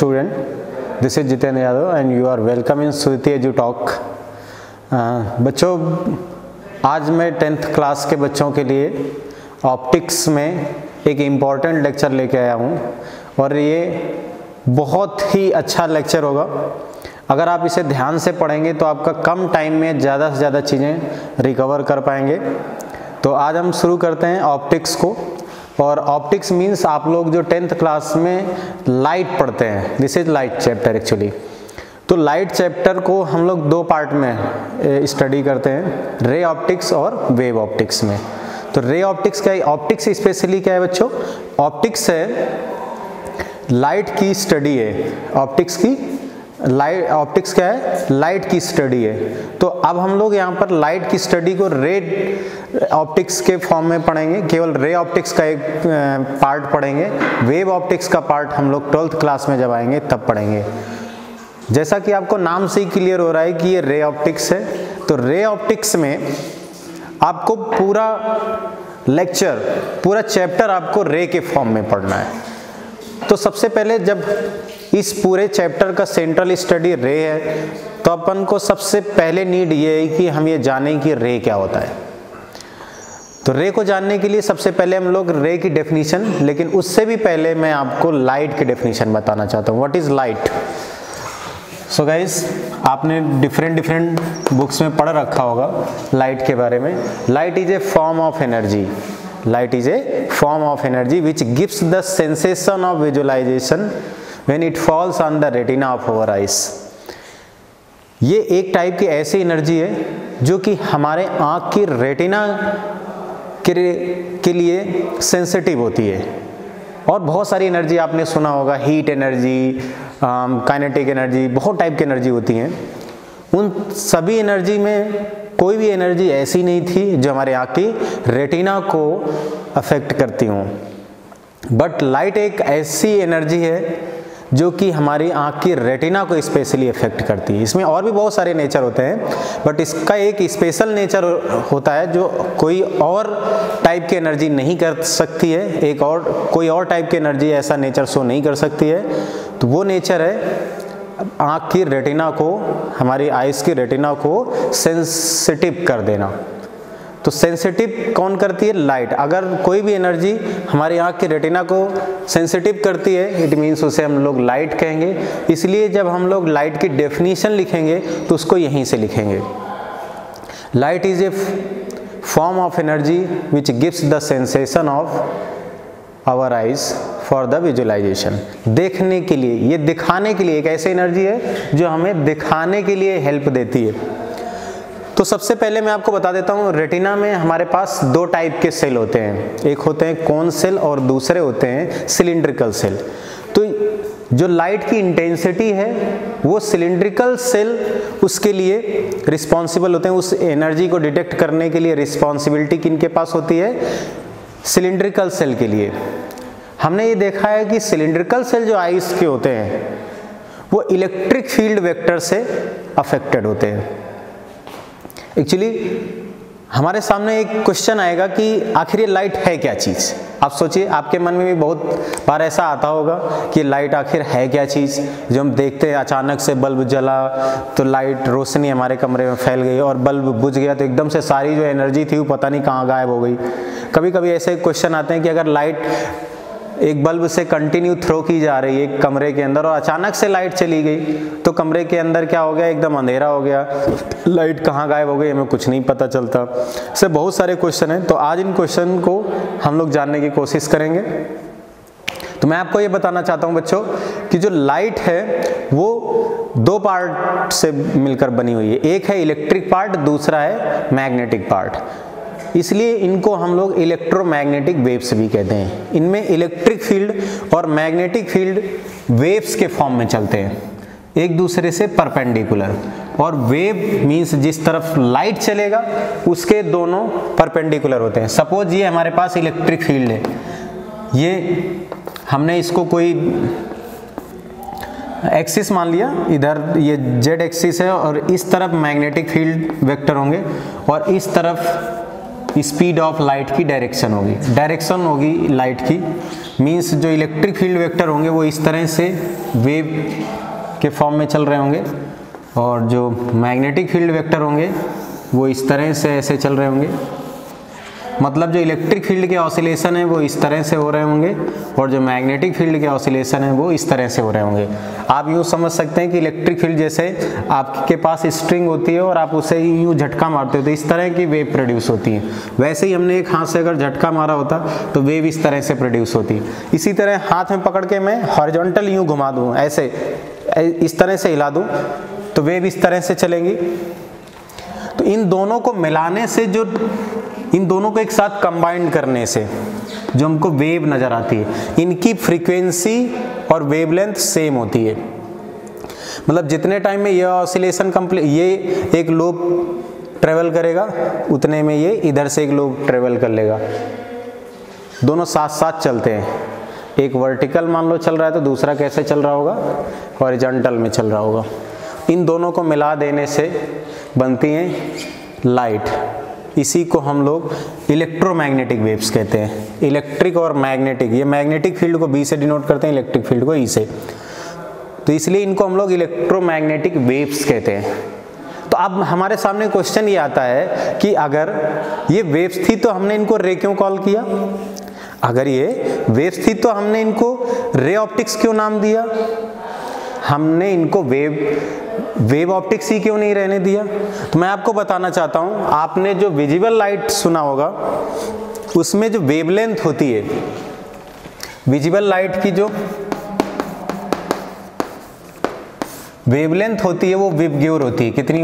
this is Jiten Yadav and you are welcome in Suriti Edu Talk. Uh, बच्चों आज मैं tenth class के बच्चों के लिए ऑप्टिक्स में एक इंपॉर्टेंट लेक्चर लेके आया हूँ और ये बहुत ही अच्छा लेक्चर होगा। अगर आप इसे ध्यान से पढ़ेंगे तो आपका कम टाइम में ज़्यादा से ज़्यादा चीज़ें रिकवर कर पाएँगे। तो आज हम शुरू करते हैं ऑप्टिक्स को। और ऑप्टिक्स मीन्स आप लोग जो टेंथ क्लास में लाइट पढ़ते हैं this is light chapter actually तो लाइट चैप्टर को हम लोग दो पार्ट में स्टडी करते हैं रे ऑप्टिक्स और वेव ऑप्टिक्स में. तो रे ऑप्टिक्स क्या है? ऑप्टिक्स स्पेशली क्या है बच्चों? ऑप्टिक्स है लाइट की स्टडी है ऑप्टिक्स की लाइट ऑप्टिक्स क्या है? लाइट की स्टडी है। तो अब हम लोग यहाँ पर लाइट की स्टडी को रे ऑप्टिक्स के फॉर्म में पढ़ेंगे। केवल रे ऑप्टिक्स का एक पार्ट पढ़ेंगे। वेव ऑप्टिक्स का पार्ट हम लोग ट्वेल्थ क्लास में जब आएँगे, तब पढ़ेंगे। जैसा कि आपको नाम से ही क्लियर हो रहा है कि ये रे ऑप्टिक्स है तो रे ऑप्टिक्स में आपको पूरा लेक्चर पूरा चैप्टर आपको रे के फॉर्म में पढ़ना है। तो सबसे पहले जब इस पूरे चैप्टर का सेंट्रल स्टडी रे है तो अपन को सबसे पहले नीड ये है कि हम ये जानें कि रे क्या होता है। तो रे को जानने के लिए सबसे पहले हम लोग रे की डेफिनेशन लेकिन उससे भी पहले मैं आपको लाइट की डेफिनेशन बताना चाहता हूँ। What is light so guys आपने डिफरेंट डिफरेंट बुक्स में पढ़ रखा होगा लाइट के बारे में। Light is a form of energy light is a form of energy which gives the sensation of visualization when it falls on the retina of our eyes. ये एक type की ऐसी एनर्जी है, जो कि हमारे आँख की रेटिना के लिए सेंसिटिव होती है। और बहुत सारी एनर्जी आपने सुना होगा हीट एनर्जी काइनेटिक एनर्जी बहुत टाइप की एनर्जी होती हैं। उन सभी एनर्जी में कोई भी एनर्जी ऐसी नहीं थी, जो हमारे आँख की रेटिना को अफेक्ट करती हूँ। बट लाइट एक ऐसी एनर्जी है जो कि हमारी आँख की रेटिना को स्पेशली इफ़ेक्ट करती है। इसमें और भी बहुत सारे नेचर होते हैं बट इसका एक स्पेशल नेचर होता है जो कोई और टाइप की एनर्जी नहीं कर सकती है। एक और, कोई और टाइप की एनर्जी ऐसा नेचर शो नहीं कर सकती है। तो वो नेचर है, आँख की रेटिना को, हमारी आइस की रेटिना को सेंसिटिव कर देना। तो सेंसिटिव कौन करती है? लाइट अगर कोई भी एनर्जी हमारी आँख की रेटिना को सेंसिटिव करती है इट मीन्स उसे हम लोग लाइट कहेंगे। इसलिए जब हम लोग लाइट की डेफिनेशन लिखेंगे तो उसको यहीं से लिखेंगे। Light is a form of energy which gives the sensation of our eyes for the visualization देखने के लिए, ये दिखाने के लिए एक ऐसी एनर्जी है जो हमें दिखाने के लिए हेल्प देती है। तो सबसे पहले मैं आपको बता देता हूँ रेटिना में हमारे पास दो टाइप के सेल होते हैं। एक होते हैं कौन सेल और दूसरे होते हैं सिलिंड्रिकल सेल तो जो लाइट की इंटेंसिटी है, वो सिलिंड्रिकल सेल उसके लिए रिस्पॉन्सिबल होते हैं। उस एनर्जी को डिटेक्ट करने के लिए रिस्पॉन्सिबिलिटी किन के पास होती है? सिलिंड्रिकल सेल के लिए। हमने ये देखा है कि सिलिंड्रिकल सेल जो आइस के होते हैं, वो इलेक्ट्रिक फ़ील्ड वेक्टर से अफेक्टेड होते हैं। एक्चुअली हमारे सामने एक क्वेश्चन आएगा कि आखिर ये लाइट है क्या चीज़? आप सोचिए, आपके मन में भी बहुत बार ऐसा आता होगा कि लाइट आखिर है क्या चीज़? जो हम देखते हैं, अचानक से बल्ब जला तो लाइट रोशनी हमारे कमरे में फैल गई और बल्ब बुझ गया तो एकदम से सारी जो एनर्जी थी वो पता नहीं कहाँ गायब हो गई। कभी कभी ऐसे क्वेश्चन आते हैं कि अगर लाइट एक बल्ब से कंटिन्यू थ्रो की जा रही है कमरे के अंदर और अचानक से लाइट चली गई। तो कमरे के अंदर क्या हो गया? एकदम अंधेरा हो गया। लाइट कहाँ गायब हो गई? हमें कुछ नहीं पता चलता। से बहुत सारे क्वेश्चन हैं। तो आज इन क्वेश्चन को हम लोग जानने की कोशिश करेंगे। तो मैं आपको ये बताना चाहता हूँ बच्चों कि जो लाइट है, वो दो पार्ट से मिलकर बनी हुई है। एक है इलेक्ट्रिक पार्ट दूसरा है मैग्नेटिक पार्ट इसलिए इनको हम लोग इलेक्ट्रोमैग्नेटिक वेव्स भी कहते हैं। इनमें इलेक्ट्रिक फ़ील्ड और मैग्नेटिक फ़ील्ड वेव्स के फॉर्म में चलते हैं। एक दूसरे से परपेंडिकुलर और वेव मींस जिस तरफ़ लाइट चलेगा, उसके दोनों परपेंडिकुलर होते हैं। सपोज़ ये हमारे पास इलेक्ट्रिक फ़ील्ड है। ये हमने इसको कोई एक्सिस मान लिया। इधर ये जेड एक्सिस है और इस तरफ़ मैग्नेटिक फ़ील्ड वेक्टर होंगे और इस तरफ़ स्पीड ऑफ़ लाइट की डायरेक्शन होगी। डायरेक्शन होगी लाइट की। मींस जो इलेक्ट्रिक फ़ील्ड वेक्टर होंगे, वो इस तरह से वेव के फॉर्म में चल रहे होंगे। और जो मैग्नेटिक फ़ील्ड वेक्टर होंगे, वो इस तरह से ऐसे चल रहे होंगे। मतलब जो इलेक्ट्रिक फ़ील्ड के ऑसिलेशन है, वो इस तरह से हो रहे होंगे और जो मैग्नेटिक फ़ील्ड के ऑसिलेशन है, वो इस तरह से हो रहे होंगे। आप यूँ समझ सकते हैं कि इलेक्ट्रिक फ़ील्ड जैसे आपके पास स्ट्रिंग होती है और आप उसे यूँ झटका मारते हो तो इस तरह की वेव प्रोड्यूस होती है। वैसे ही हमने एक हाथ से अगर झटका मारा होता तो वेव इस तरह से प्रोड्यूस होती। है इसी तरह हाथ में पकड़ के मैं हॉरिजॉन्टल यूँ घुमा दूँ, ऐसे इस तरह से हिला दूँ तो वेव इस तरह से चलेंगी। तो इन दोनों को मिलाने से जो इन दोनों को एक साथ कंबाइंड करने से जो हमको वेव नज़र आती है, इनकी फ्रीक्वेंसी और वेवलेंथ सेम होती है। मतलब जितने टाइम में ये ऑसिलेशन कंप्लीट ये एक लोब ट्रेवल करेगा, उतने में ये इधर से एक लोब ट्रेवल कर लेगा। दोनों साथ साथ चलते हैं। एक वर्टिकल मान लो चल रहा है तो दूसरा कैसे चल रहा होगा? हॉरिजॉन्टल में चल रहा होगा। इन दोनों को मिला देने से बनती हैं लाइट इसी को हम लोग इलेक्ट्रोमैग्नेटिक वेव्स कहते हैं। इलेक्ट्रिक और मैग्नेटिक ये मैग्नेटिक फ़ील्ड को बी से डिनोट करते हैं इलेक्ट्रिक फ़ील्ड को ई से। तो इसलिए इनको हम लोग इलेक्ट्रोमैग्नेटिक वेव्स कहते हैं। तो अब हमारे सामने क्वेश्चन ये आता है कि अगर ये वेव्स थी तो हमने इनको रे क्यों कॉल किया? अगर ये वेव्स थी तो हमने इनको रे ऑप्टिक्स क्यों नाम दिया? हमने इनको वेव वेव ऑप्टिक्स ही क्यों नहीं रहने दिया? तो मैं आपको बताना चाहता हूँ, आपने जो विजिबल लाइट सुना होगा, उसमें जो वेवलेंथ होती है, विजिबल लाइट की जो वेवलेंथ होती है, वो विवग्योर होती है। कितनी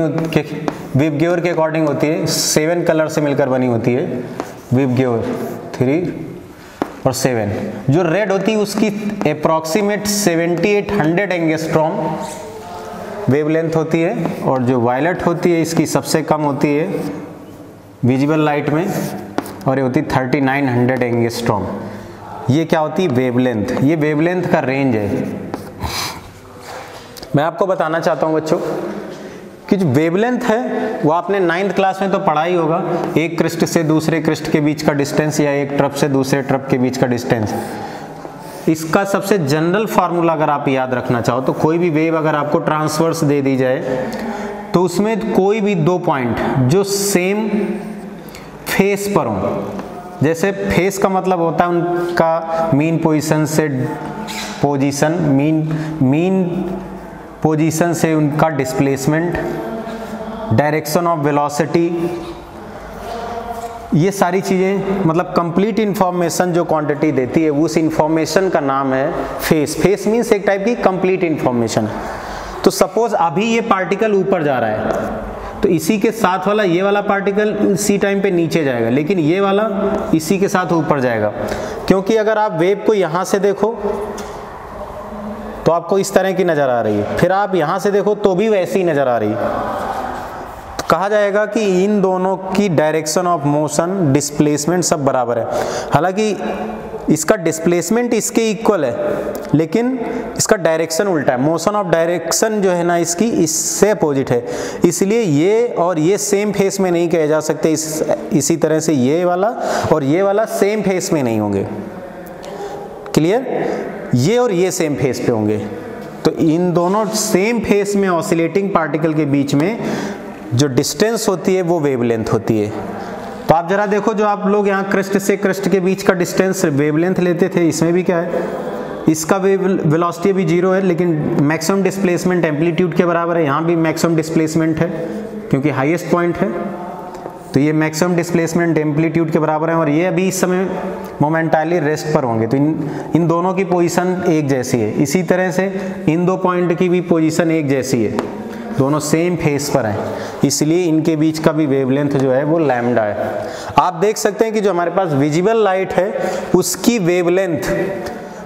विवग्योर के अकॉर्डिंग होती है, सेवन कलर से मिलकर बनी होती है विवग्योर थ्री और सेवन। जो रेड होती है, उसकी अप्रॉक्सीमेट 7800 एंगेस्ट्रॉम वेवलेंथ होती है और जो वायलट होती है, इसकी सबसे कम होती है विजिबल लाइट में और ये होती है थर्टी नाइन हंड्रेड एंगेस्ट्रॉम ये क्या होती है? वेवलेंथ ये वेवलेंथ का रेंज है। मैं आपको बताना चाहता हूँ बच्चों कि जो वेवलेंथ है, वो आपने नाइन्थ क्लास में तो पढ़ा ही होगा। एक क्रिस्ट से दूसरे क्रिस्ट के बीच का डिस्टेंस या एक ट्रप से दूसरे ट्रप के बीच का डिस्टेंस इसका सबसे जनरल फार्मूला अगर आप याद रखना चाहो तो कोई भी वेव अगर आपको ट्रांसवर्स दे दी जाए तो उसमें कोई भी दो पॉइंट जो सेम फेस पर हों। जैसे फेस का मतलब होता है उनका मीन पोजीशन से पोजीशन, मीन मीन पोजीशन से उनका डिस्प्लेसमेंट, डायरेक्शन ऑफ़ वेलोसिटी ये सारी चीज़ें मतलब कंप्लीट इन्फॉर्मेशन जो क्वांटिटी देती है, उस इन्फॉर्मेशन का नाम है फेस फेस मीन्स एक टाइप की कंप्लीट इन्फॉर्मेशन तो सपोज़ अभी ये पार्टिकल ऊपर जा रहा है तो इसी के साथ वाला, ये वाला पार्टिकल इसी टाइम पे नीचे जाएगा, लेकिन ये वाला इसी के साथ ऊपर जाएगा। क्योंकि अगर आप वेव को यहाँ से देखो तो आपको इस तरह की नज़र आ रही है। फिर आप यहाँ से देखो तो भी वैसी ही नज़र आ रही है। कहा जाएगा कि इन दोनों की डायरेक्शन ऑफ़ मोशन डिस्प्लेसमेंट सब बराबर है। हालाँकि इसका डिस्प्लेसमेंट इसके इक्वल है, लेकिन इसका डायरेक्शन उल्टा है। मोशन ऑफ़ डायरेक्शन जो है ना, इसकी इससे अपोजिट है। इसलिए ये और ये सेम फेस में नहीं कहे जा सकते। इस, इसी तरह से ये वाला और ये वाला सेम फेस में नहीं होंगे। क्लियर ये और ये सेम फेस पे होंगे। तो इन दोनों सेम फेस में ऑसिलेटिंग पार्टिकल के बीच में जो डिस्टेंस होती है, वो वेवलेंथ होती है। तो आप जरा देखो, जो आप लोग यहाँ क्रिस्ट से क्रिस्ट के बीच का डिस्टेंस वेवलेंथ लेते थे, इसमें भी क्या है? इसका वेव वेलोसिटी भी ज़ीरो है, लेकिन मैक्सिमम डिस्प्लेसमेंट एम्पलीट्यूड के बराबर है। यहाँ भी मैक्सिमम डिस्प्लेसमेंट है, क्योंकि हाईएस्ट पॉइंट है। तो ये मैक्सिमम डिस्प्लेसमेंट एम्पलीट्यूड के बराबर है, और ये अभी इस समय मोमेंटाली रेस्ट पर होंगे। तो इन इन दोनों की पोजीशन एक जैसी है। इसी तरह से इन दो पॉइंट की भी पोजीशन एक जैसी है। दोनों सेम फेस पर हैं। इसलिए इनके बीच का भी वेवलेंथ जो है वो लैमडा है। आप देख सकते हैं कि जो हमारे पास विजिबल लाइट है, उसकी वेवलेंथ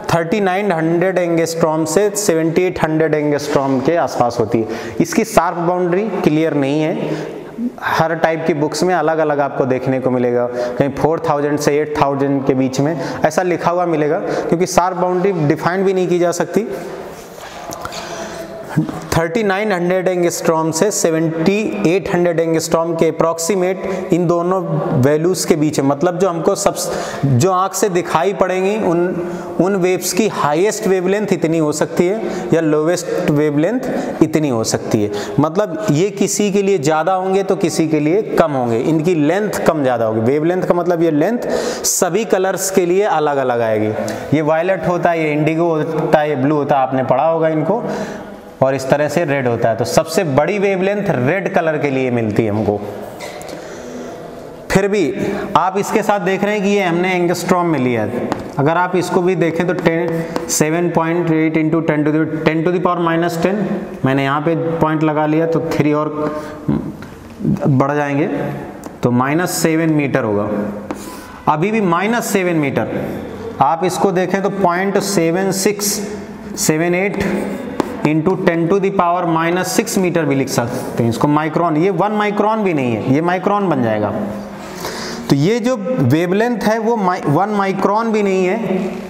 3900 एंगेस्ट्रॉम से 7800 एंगेस्ट्रॉम के आसपास होती है। इसकी शार्प बाउंड्री क्लियर नहीं है। हर टाइप की बुक्स में अलग अलग आपको देखने को मिलेगा। कहीं 4000 से 8000 के बीच में ऐसा लिखा हुआ मिलेगा, क्योंकि शार्प बाउंड्री डिफाइन भी नहीं की जा सकती। 3900 एंगस्ट्रॉम से 7800 एंगस्ट्रॉम के अप्रॉक्सीमेट इन दोनों वैल्यूज़ के बीच है। मतलब जो हमको सब, जो आँख से दिखाई पड़ेंगी, उन उन वेव्स की हाईएस्ट वेवलेंथ इतनी हो सकती है या लोवेस्ट वेवलेंथ इतनी हो सकती है। मतलब ये किसी के लिए ज़्यादा होंगे तो किसी के लिए कम होंगे। इनकी लेंथ कम ज़्यादा होगी। वेवलेंथ का मतलब ये लेंथ सभी कलर्स के लिए अलग अलग आएगी। ये वायलट होता है, ये इंडिगो होता है, ये ब्लू होता है, आपने पढ़ा होगा इनको। और इस तरह से रेड होता है। तो सबसे बड़ी वेवलेंथ रेड कलर के लिए मिलती है हमको। फिर भी आप इसके साथ देख रहे हैं कि ये हमने एंगस्ट्रॉम में लिया है। अगर आप इसको भी देखें तो ten seven point eight into ten to ten to the power minus ten मैंने यहाँ पे पॉइंट लगा लिया तो थ्री और बढ़ जाएँगे। तो माइनस सेवन मीटर होगा। अभी भी माइनस सेवन मीटर आप इसको देखें तो point seven six seven eight into ten to the power minus six metre भी लिख सकते हैं। इसको माइक्रोन ये वन माइक्रोन भी नहीं है, ये माइक्रोन बन जाएगा। तो ये जो वेवलेंथ है, वो वन माइक्रोन भी नहीं है,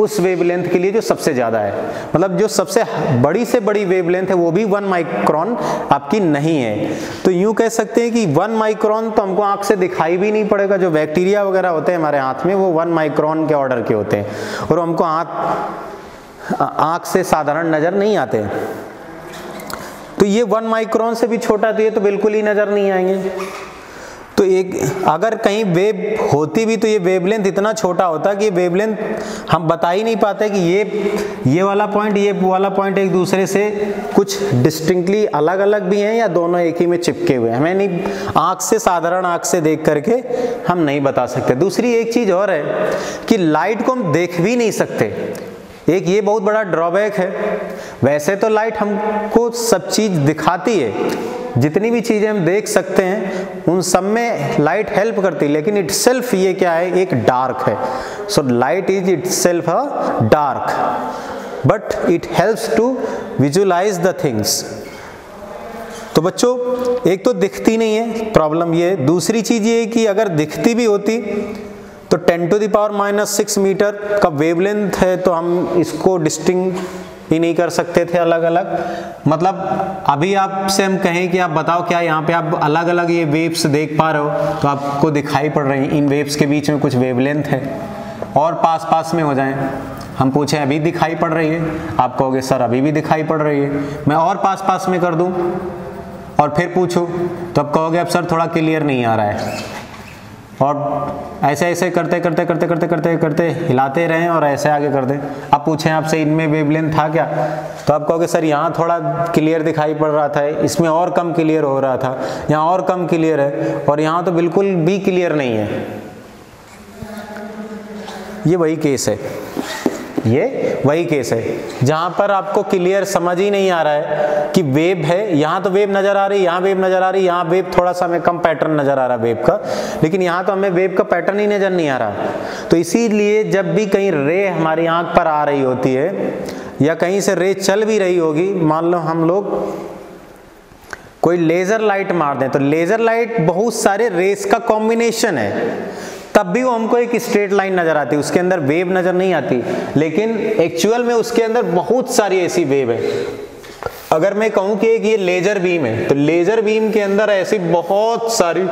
उस वेवलेंथ के लिए जो सबसे ज़्यादा है। मतलब जो सबसे बड़ी से बड़ी वेवलेंथ है, वो भी वन माइक्रोन आपकी नहीं है। तो यूँ कह सकते हैं कि वन माइक्रोन तो हमको आँख से दिखाई भी नहीं पड़ेगा, जो बैक्टीरिया वगैरह होते हैं हमारे हाथ में, वो वन माइक्रोन के ऑर्डर के होते हैं। और हमको हाथ आँख से साधारण नज़र नहीं आते। तो ये वन माइक्रोन से भी छोटा तो ये तो बिल्कुल ही नज़र नहीं आएँगे। तो एक, अगर कहीं वेब होती भी तो ये वेवलेंथ इतना छोटा होता कि वेवलेंथ हम बता ही नहीं पाते कि ये ये वाला पॉइंट, ये वाला पॉइंट एक दूसरे से कुछ डिस्टिंक्टली अलग अलग भी हैं या दोनों एक ही में चिपके हुए हैं। हमें नहीं, आँख से साधारण आँख से देख करके हम नहीं बता सकते। दूसरी एक चीज़ और है कि लाइट को हम देख भी नहीं सकते। एक ये बहुत बड़ा ड्रॉबैक है। वैसे तो लाइट हमको सब चीज़ दिखाती है। जितनी भी चीज़ें हम देख सकते हैं, उन सब में लाइट हेल्प करती है, लेकिन इट सेल्फ ये क्या है, एक डार्क है। So light is itself a dark but it helps to visualize the things तो बच्चों, एक तो दिखती नहीं है प्रॉब्लम ये दूसरी चीज़ ये है कि अगर दिखती भी होती 10 to the power minus six metre का वेवलेंथ है तो हम इसको डिस्टिंग ही नहीं कर सकते थे अलग अलग मतलब अभी आपसे हम कहें कि आप बताओ क्या यहाँ पे आप अलग अलग ये वेव्स देख पा रहे हो तो आपको दिखाई पड़ रही इन वेव्स के बीच में कुछ वेवलेंथ है। और पास पास में हो जाए। हम पूछें, अभी दिखाई पड़ रही है? आप कहोगे, सर, अभी भी दिखाई पड़ रही है। मैं और पास पास में कर दूँ, और फिर पूछूँ तो आप कहोगे, अब सर, थोड़ा क्लियर नहीं आ रहा है। और ऐसे ऐसे करते करते करते करते करते करते हिलाते रहें और ऐसे आगे कर दें अब पूछें आपसे, इनमें वेवलेंथ था क्या? तो आप कहोगे, सर, यहाँ थोड़ा क्लियर दिखाई पड़ रहा था, इसमें और कम क्लियर हो रहा था, यहाँ और कम क्लियर है, और यहाँ तो बिल्कुल भी क्लियर नहीं है। ये वही केस है। ये वही केस है। जहाँ पर आपको क्लियर समझ ही नहीं आ रहा है कि वेब है, यहाँ तो वेब नज़र आ रही, यहाँ वेब नज़र आ रही, यहाँ वेब थोड़ा सा हमें कम पैटर्न नज़र आ रहा है वेब का। लेकिन यहाँ तो हमें वेब का पैटर्न ही नज़र नहीं आ रहा। तो इसीलिए जब भी कहीं रे हमारी आँख पर आ रही होती है, या कहीं से रे चल भी रही होगी, मान लो हम लोग कोई लेजर लाइट मार दें तो लेजर लाइट बहुत सारे रेस का कॉम्बिनेशन है। तब भी वो हमको एक स्ट्रेट लाइन नज़र आती है उसके अंदर वेव नज़र नहीं आती। लेकिन एक्चुअल में उसके अंदर बहुत सारी ऐसी वेव है। अगर मैं कहूँ कि एक ये लेजर बीम है तो लेजर बीम के अंदर ऐसी बहुत सारी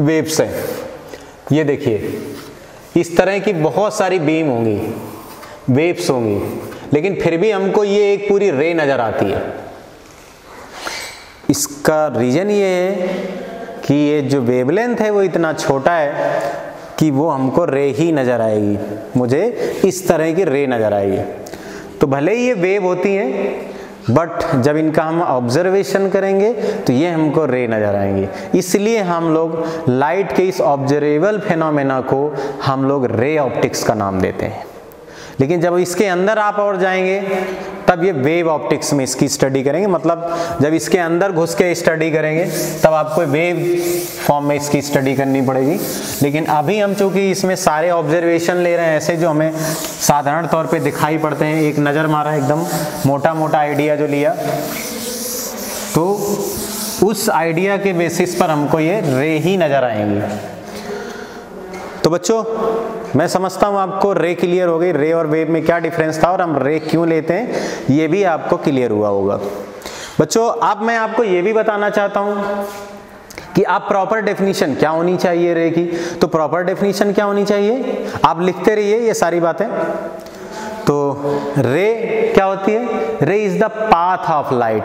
वेव्स हैं। ये देखिए, इस तरह की बहुत सारी बीम होंगी वेव्स होंगी, लेकिन फिर भी हमको ये एक पूरी रे नज़र आती है। इसका रीजन ये है कि ये जो वेवलेंथ है वो इतना छोटा है कि वो हमको रे ही नज़र आएगी। मुझे इस तरह की रे नज़र आएगी। तो भले ही ये वेव होती हैं बट जब इनका हम ऑब्जर्वेशन करेंगे तो ये हमको रे नज़र आएँगे। इसलिए हम लोग लाइट के इस ऑब्जर्वेबल फेनोमेना को हम लोग रे ऑप्टिक्स का नाम देते हैं। लेकिन जब इसके अंदर आप और जाएँगे तब ये वेव ऑप्टिक्स में इसकी स्टडी करेंगे। मतलब जब इसके अंदर घुस के स्टडी करेंगे, तब आपको वेव फॉर्म में इसकी स्टडी करनी पड़ेगी। लेकिन अभी हम चूँकि इसमें सारे ऑब्जर्वेशन ले रहे हैं, ऐसे जो हमें साधारण तौर पे दिखाई पड़ते हैं, एक नज़र मारा, एकदम मोटा मोटा आइडिया जो लिया तो उस आइडिया के बेसिस पर हमको ये रे ही नज़र आएँगी। तो बच्चों, मैं समझता हूँ आपको रे क्लियर हो गई। रे और वेव में क्या डिफरेंस था और हम रे क्यों लेते हैं, ये भी आपको क्लियर हुआ होगा। बच्चों, अब मैं आपको ये भी बताना चाहता हूँ कि आप प्रॉपर डेफिनेशन क्या होनी चाहिए रे की? तो प्रॉपर डेफिनेशन क्या होनी चाहिए? आप लिखते रहिए ये सारी बातें। तो रे क्या होती है? Ray is the path of light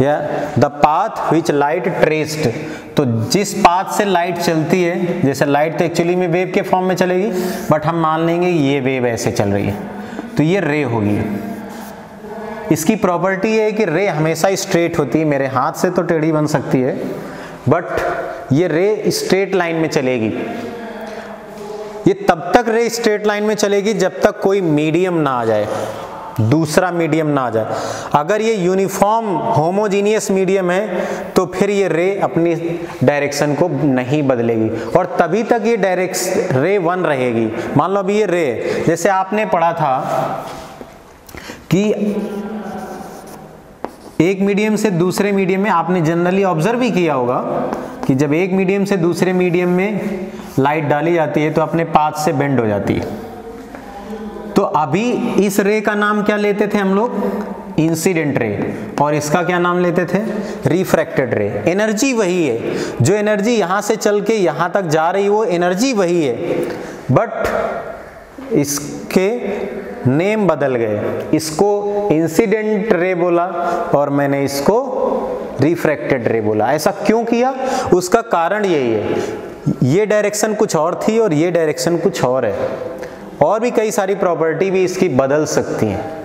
या the path which light traced तो जिस पाथ से लाइट चलती है, जैसे लाइट तो एक्चुअली में वेव के फॉर्म में चलेगी बट हम मान लेंगे ये वेव ऐसे चल रही है। तो ये रे होगी। इसकी प्रॉपर्टी है कि रे हमेशा स्ट्रेट होती है। मेरे हाथ से तो टेढ़ी बन सकती है बट ये रे स्ट्रेट लाइन में चलेगी। ये तब तक रे स्ट्रेट लाइन में चलेगी जब तक कोई मीडियम ना आ जाए। दूसरा मीडियम ना आ जाए। अगर ये यूनिफॉर्म होमोजीनियस मीडियम है तो फिर ये रे अपनी डायरेक्शन को नहीं बदलेगी। और तभी तक ये डायरेक्शन रे वन रहेगी। मान लो अभी ये रे, जैसे आपने पढ़ा था कि एक मीडियम से दूसरे मीडियम में आपने जनरली ऑब्ज़र्व भी किया होगा कि जब एक मीडियम से दूसरे मीडियम में लाइट डाली जाती है तो अपने पाथ से बेंड हो जाती है। तो अभी इस रे का नाम क्या लेते थे हम लोग? Incident ray. और इसका क्या नाम लेते थे? रिफ्रैक्टेड रे। एनर्जी वही है। जो एनर्जी यहाँ से चल के यहाँ तक जा रही वो एनर्जी वही है। बट इसके नेम बदल गए। इसको इंसिडेंट रे बोला और मैंने इसको रिफ्रैक्टेड रे बोला। ऐसा क्यों किया? उसका कारण यही है। ये डायरेक्शन कुछ और थी और ये डायरेक्शन कुछ और है। और भी कई सारी प्रॉपर्टी भी इसकी बदल सकती हैं।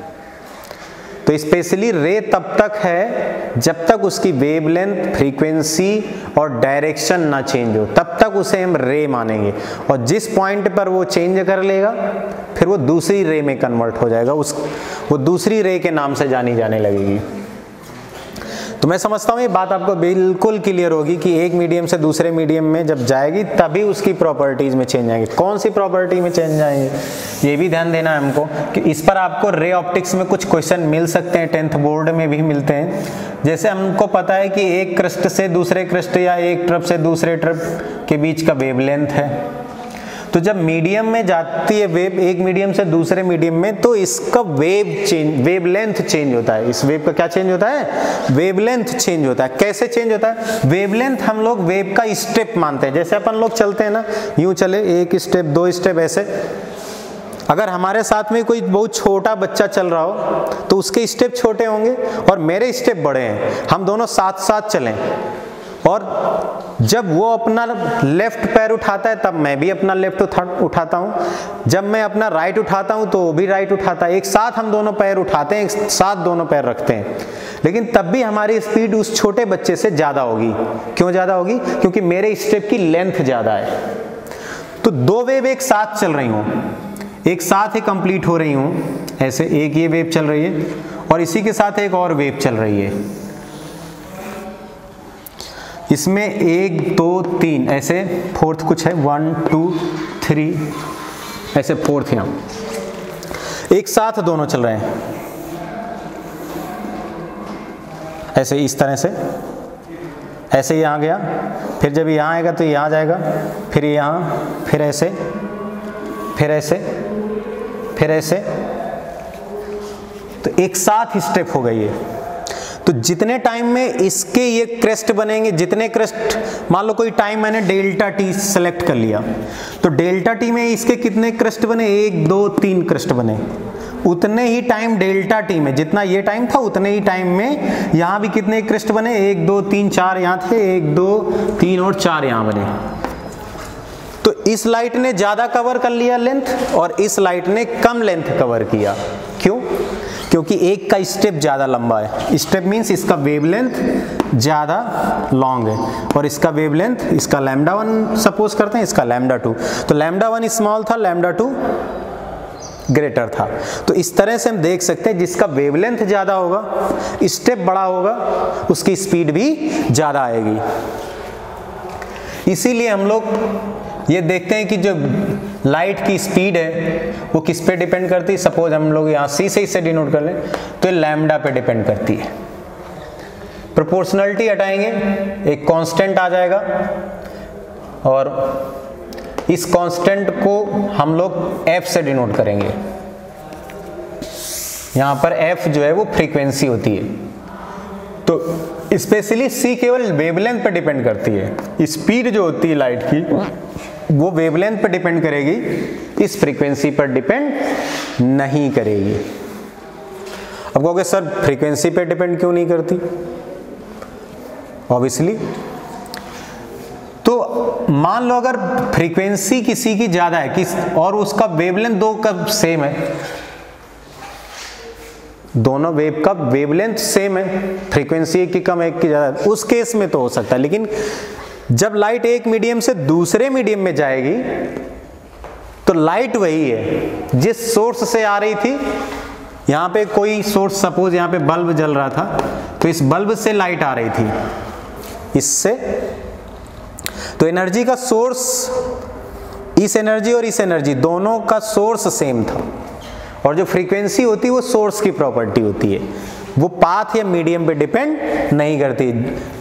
तो स्पेशली रे तब तक है जब तक उसकी वेवलेंथ फ्रीक्वेंसी और डायरेक्शन ना चेंज हो। तब तक उसे हम रे मानेंगे। और जिस पॉइंट पर वो चेंज कर लेगा, फिर वो दूसरी रे में कन्वर्ट हो जाएगा। उस, वो दूसरी रे के नाम से जानी जाने लगेगी। तो मैं समझता हूँ ये बात आपको बिल्कुल क्लियर होगी कि एक मीडियम से दूसरे मीडियम में जब जाएगी, तभी उसकी प्रॉपर्टीज़ में चेंज आएँगे। कौन सी प्रॉपर्टी में चेंज आएँगे? ये भी ध्यान देना है हमको कि इस पर आपको रे ऑप्टिक्स में कुछ क्वेश्चन मिल सकते हैं टेंथ बोर्ड में भी मिलते हैं। जैसे हमको पता है कि एक क्रस्ट से दूसरे क्रस्ट या एक ट्रप से दूसरे ट्रप के बीच का वेवलेंथ है। तो जब मीडियम में जाती है वेव एक मीडियम से दूसरे मीडियम में तो इसका वेव चेंज वेवलेंथ चेंज होता है। इस वेव का क्या चेंज होता है? वेवलेंथ चेंज होता है। कैसे चेंज होता है? वेवलेंथ हम लोग वेव का स्टेप मानते हैं। जैसे अपन लोग चलते हैं ना, यूँ चले, एक स्टेप दो स्टेप ऐसे। अगर हमारे साथ में कोई बहुत छोटा बच्चा चल रहा हो तो उसके स्टेप छोटे होंगे और मेरे स्टेप बड़े हैं। हम दोनों साथ साथ चलें। और जब वो अपना लेफ़्ट पैर उठाता है तब मैं भी अपना लेफ़्ट उठा, उठाता हूँ। जब मैं अपना राइट उठाता हूँ तो वो भी राइट उठाता है। एक साथ हम दोनों पैर उठाते हैं एक साथ दोनों पैर रखते हैं। लेकिन तब भी हमारी स्पीड उस छोटे बच्चे से ज़्यादा होगी। क्यों ज़्यादा होगी? क्योंकि मेरे स्टेप की लेंथ ज़्यादा है। तो दो वेव एक साथ चल रही हूँ। एक साथ ही कंप्लीट हो रही हूँ। ऐसे एक ये वेव चल रही है और इसी के साथ एक और वेव चल रही है। इसमें एक, दो, तीन, ऐसे फोर्थ कुछ है, वन, टू, थ्री, ऐसे फोर्थ यहाँ। एक साथ दोनों चल रहे हैं। ऐसे इस तरह से, ऐसे ही यहाँ गया, फिर जब यहाँ आएगा तो यहाँ जाएगा, फिर यहाँ, फिर ऐसे फिर ऐसे फिर ऐसे। तो एक साथ स्टेप हो गई है तो जितने टाइम में इसके ये क्रेस्ट बनेंगे, जितने क्रेस्ट मान लो कोई टाइम मैंने डेल्टा टी सेलेक्ट कर लिया तो डेल्टा टी में इसके कितने क्रेस्ट बने? एक, दो, तीन क्रेस्ट बने। उतने ही टाइम डेल्टा टी में, जितना ये टाइम था, उतने ही टाइम में यहाँ भी कितने क्रिस्ट बने? एक, दो, तीन, चार यहाँ थे, एक, दो, तीन और चार यहाँ बने। तो इस लाइट ने ज़्यादा कवर कर लिया लेंथ और इस लाइट ने कम लेंथ कवर किया। क्योंकि एक का स्टेप ज़्यादा लंबा है। स्टेप मीन्स इसका वेवलेंथ ज़्यादा लॉन्ग है। और इसका वेवलेंथ इसका लैमडा वन सपोज़ करते हैं, इसका लैमडा टू तो लैमडा वन स्मॉल था लैम्डा टू ग्रेटर था। तो इस तरह से हम देख सकते हैं जिसका वेवलेंथ ज़्यादा होगा स्टेप बड़ा होगा, उसकी स्पीड भी ज़्यादा आएगी। इसीलिए हम लोग ये देखते हैं कि जो लाइट की स्पीड है, वो किस पे डिपेंड करती है? सपोज़ हम लोग यहाँ सी से इससे डिनोट कर लें तो ये लैम्डा पे डिपेंड करती है। प्रोपोर्शनलिटी हटाएँगे, एक कांस्टेंट आ जाएगा, और इस कांस्टेंट को हम लोग एफ़ से डिनोट करेंगे। यहाँ पर एफ़ जो है, वो फ्रीक्वेंसी होती है। तो स्पेशली सी केवल वेवलेंथ पर डिपेंड करती है। स्पीड जो होती है लाइट की वो वेवलेंथ पर डिपेंड करेगी, इस फ्रीक्वेंसी पर डिपेंड नहीं करेगी। अब कहोगे, सर फ्रीक्वेंसी पर डिपेंड क्यों नहीं करती? ऑब्वियसली तो मान लो, अगर फ्रीक्वेंसी किसी की ज़्यादा है, किस, और उसका वेवलेंथ दो का सेम है, दोनों वेव का वेवलेंथ सेम है फ्रीक्वेंसी एक की कम, एक की ज़्यादा, उस केस में तो हो सकता है, लेकिन जब लाइट एक मीडियम से दूसरे मीडियम में जाएगी तो लाइट वही है, जिस सोर्स से आ रही थी, यहाँ पे कोई सोर्स सपोज़ यहाँ पे बल्ब जल रहा था तो इस बल्ब से लाइट आ रही थी। इससे तो एनर्जी का सोर्स इस एनर्जी और इस एनर्जी दोनों का सोर्स सेम था। और जो फ्रीक्वेंसी होती है, वो सोर्स की प्रॉपर्टी होती है। वो पाथ या मीडियम पे डिपेंड नहीं करती।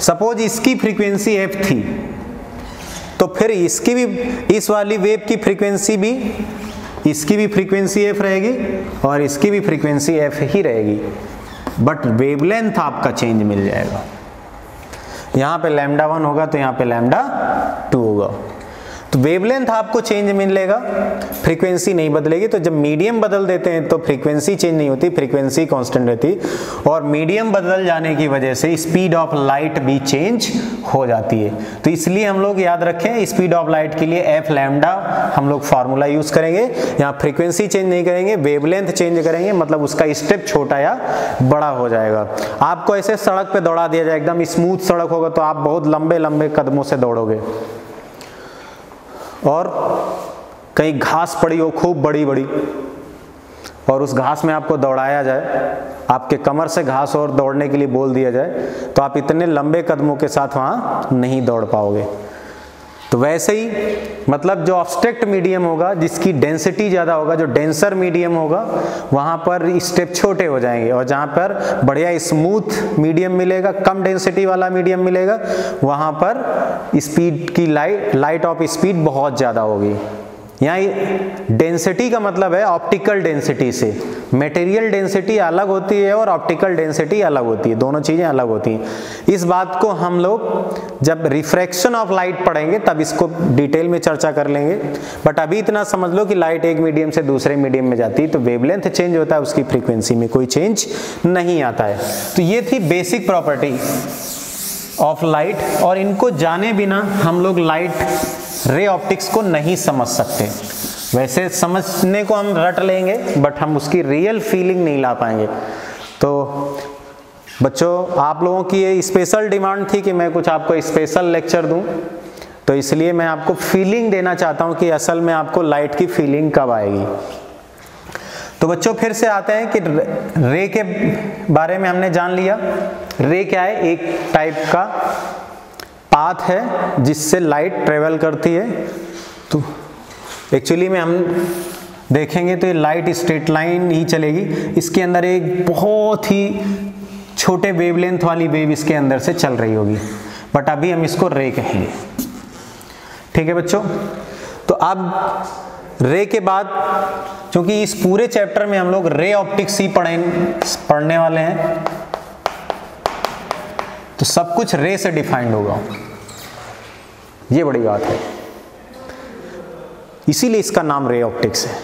सपोज़ इसकी फ्रीक्वेंसी एफ़ थी तो फिर इसकी भी, इस वाली वेव की फ्रीक्वेंसी भी, इसकी भी फ्रीक्वेंसी एफ़ रहेगी और इसकी भी फ्रीक्वेंसी एफ़ ही रहेगी। बट वेवलेंथ आपका चेंज मिल जाएगा। यहाँ पे लैमडा वन होगा तो यहाँ पे लैमडा टू होगा। तो वेवलेंथ आपको चेंज मिलेगा फ्रीक्वेंसी नहीं बदलेगी तो जब मीडियम बदल देते हैं तो फ्रीक्वेंसी चेंज नहीं होती फ्रीक्वेंसी कांस्टेंट रहती। और मीडियम बदल जाने की वजह से स्पीड ऑफ़ लाइट भी चेंज हो जाती है। तो इसलिए हम लोग याद रखें स्पीड ऑफ़ लाइट के लिए एफ़ लैमडा हम लोग फार्मूला यूज़ करेंगे। यहाँ फ्रीक्वेंसी चेंज नहीं करेंगे वेवलेंथ चेंज करेंगे मतलब उसका स्टेप छोटा या बड़ा हो जाएगा। आपको ऐसे सड़क पे दौड़ा दिया जाए, एकदम स्मूथ सड़क होगा तो आप बहुत लंबे लंबे कदमों से दौड़ोगे। और कहीं घास पड़ी हो, खूब बड़ी बड़ी, और उस घास में आपको दौड़ाया जाए, आपके कमर से घास और दौड़ने के लिए बोल दिया जाए तो आप इतने लंबे कदमों के साथ वहाँ नहीं दौड़ पाओगे। तो वैसे ही मतलब जो ऑब्स्ट्रेक्ट मीडियम होगा, जिसकी डेंसिटी ज़्यादा होगा, जो डेंसर मीडियम होगा, वहाँ पर स्टेप छोटे हो जाएँगे और जहाँ पर बढ़िया स्मूथ मीडियम मिलेगा, कम डेंसिटी वाला मीडियम मिलेगा, वहाँ पर स्पीड की लाइट लाइट ऑफ़ स्पीड बहुत ज़्यादा होगी। यहाँ डेंसिटी का मतलब है ऑप्टिकल डेंसिटी से। मटेरियल डेंसिटी अलग होती है और ऑप्टिकल डेंसिटी अलग होती है। दोनों चीज़ें अलग होती हैं। इस बात को हम लोग जब रिफ्रैक्शन ऑफ़ लाइट पढ़ेंगे, तब इसको डिटेल में चर्चा कर लेंगे। बट अभी इतना समझ लो कि लाइट एक मीडियम से दूसरे मीडियम में जाती है तो वेवलेंथ चेंज होता है, उसकी फ्रीक्वेंसी में कोई चेंज नहीं आता है। तो ये थी बेसिक प्रॉपर्टी ऑफ़ लाइट और इनको जाने बिना हम लोग लाइट रे ऑप्टिक्स को नहीं समझ सकते। वैसे समझने को हम रट लेंगे बट हम उसकी रियल फीलिंग नहीं ला पाएँगे। तो बच्चों, आप लोगों की ये स्पेशल डिमांड थी कि मैं कुछ आपको स्पेशल लेक्चर दूँ। तो इसलिए मैं आपको फीलिंग देना चाहता हूँ कि असल में आपको लाइट की फीलिंग कब आएगी। तो बच्चों फिर से आते हैं कि रे के बारे में हमने जान लिया। रे क्या है? एक टाइप का पाथ है जिससे लाइट ट्रेवल करती है। तो एक्चुअली में हम देखेंगे तो ये लाइट स्ट्रेट लाइन ही चलेगी। इसके अंदर एक बहुत ही छोटे वेवलेंथ वाली वेव इसके अंदर से चल रही होगी। बट अभी हम इसको रे कहेंगे। ठीक है बच्चों? तो अब रे के बाद, क्योंकि इस पूरे चैप्टर में हम लोग रे ऑप्टिक्स ही पढ़े, पढ़ने वाले हैं तो सब कुछ रे से डिफाइंड होगा। ये बड़ी बात है। इसीलिए इसका नाम रे ऑप्टिक्स है।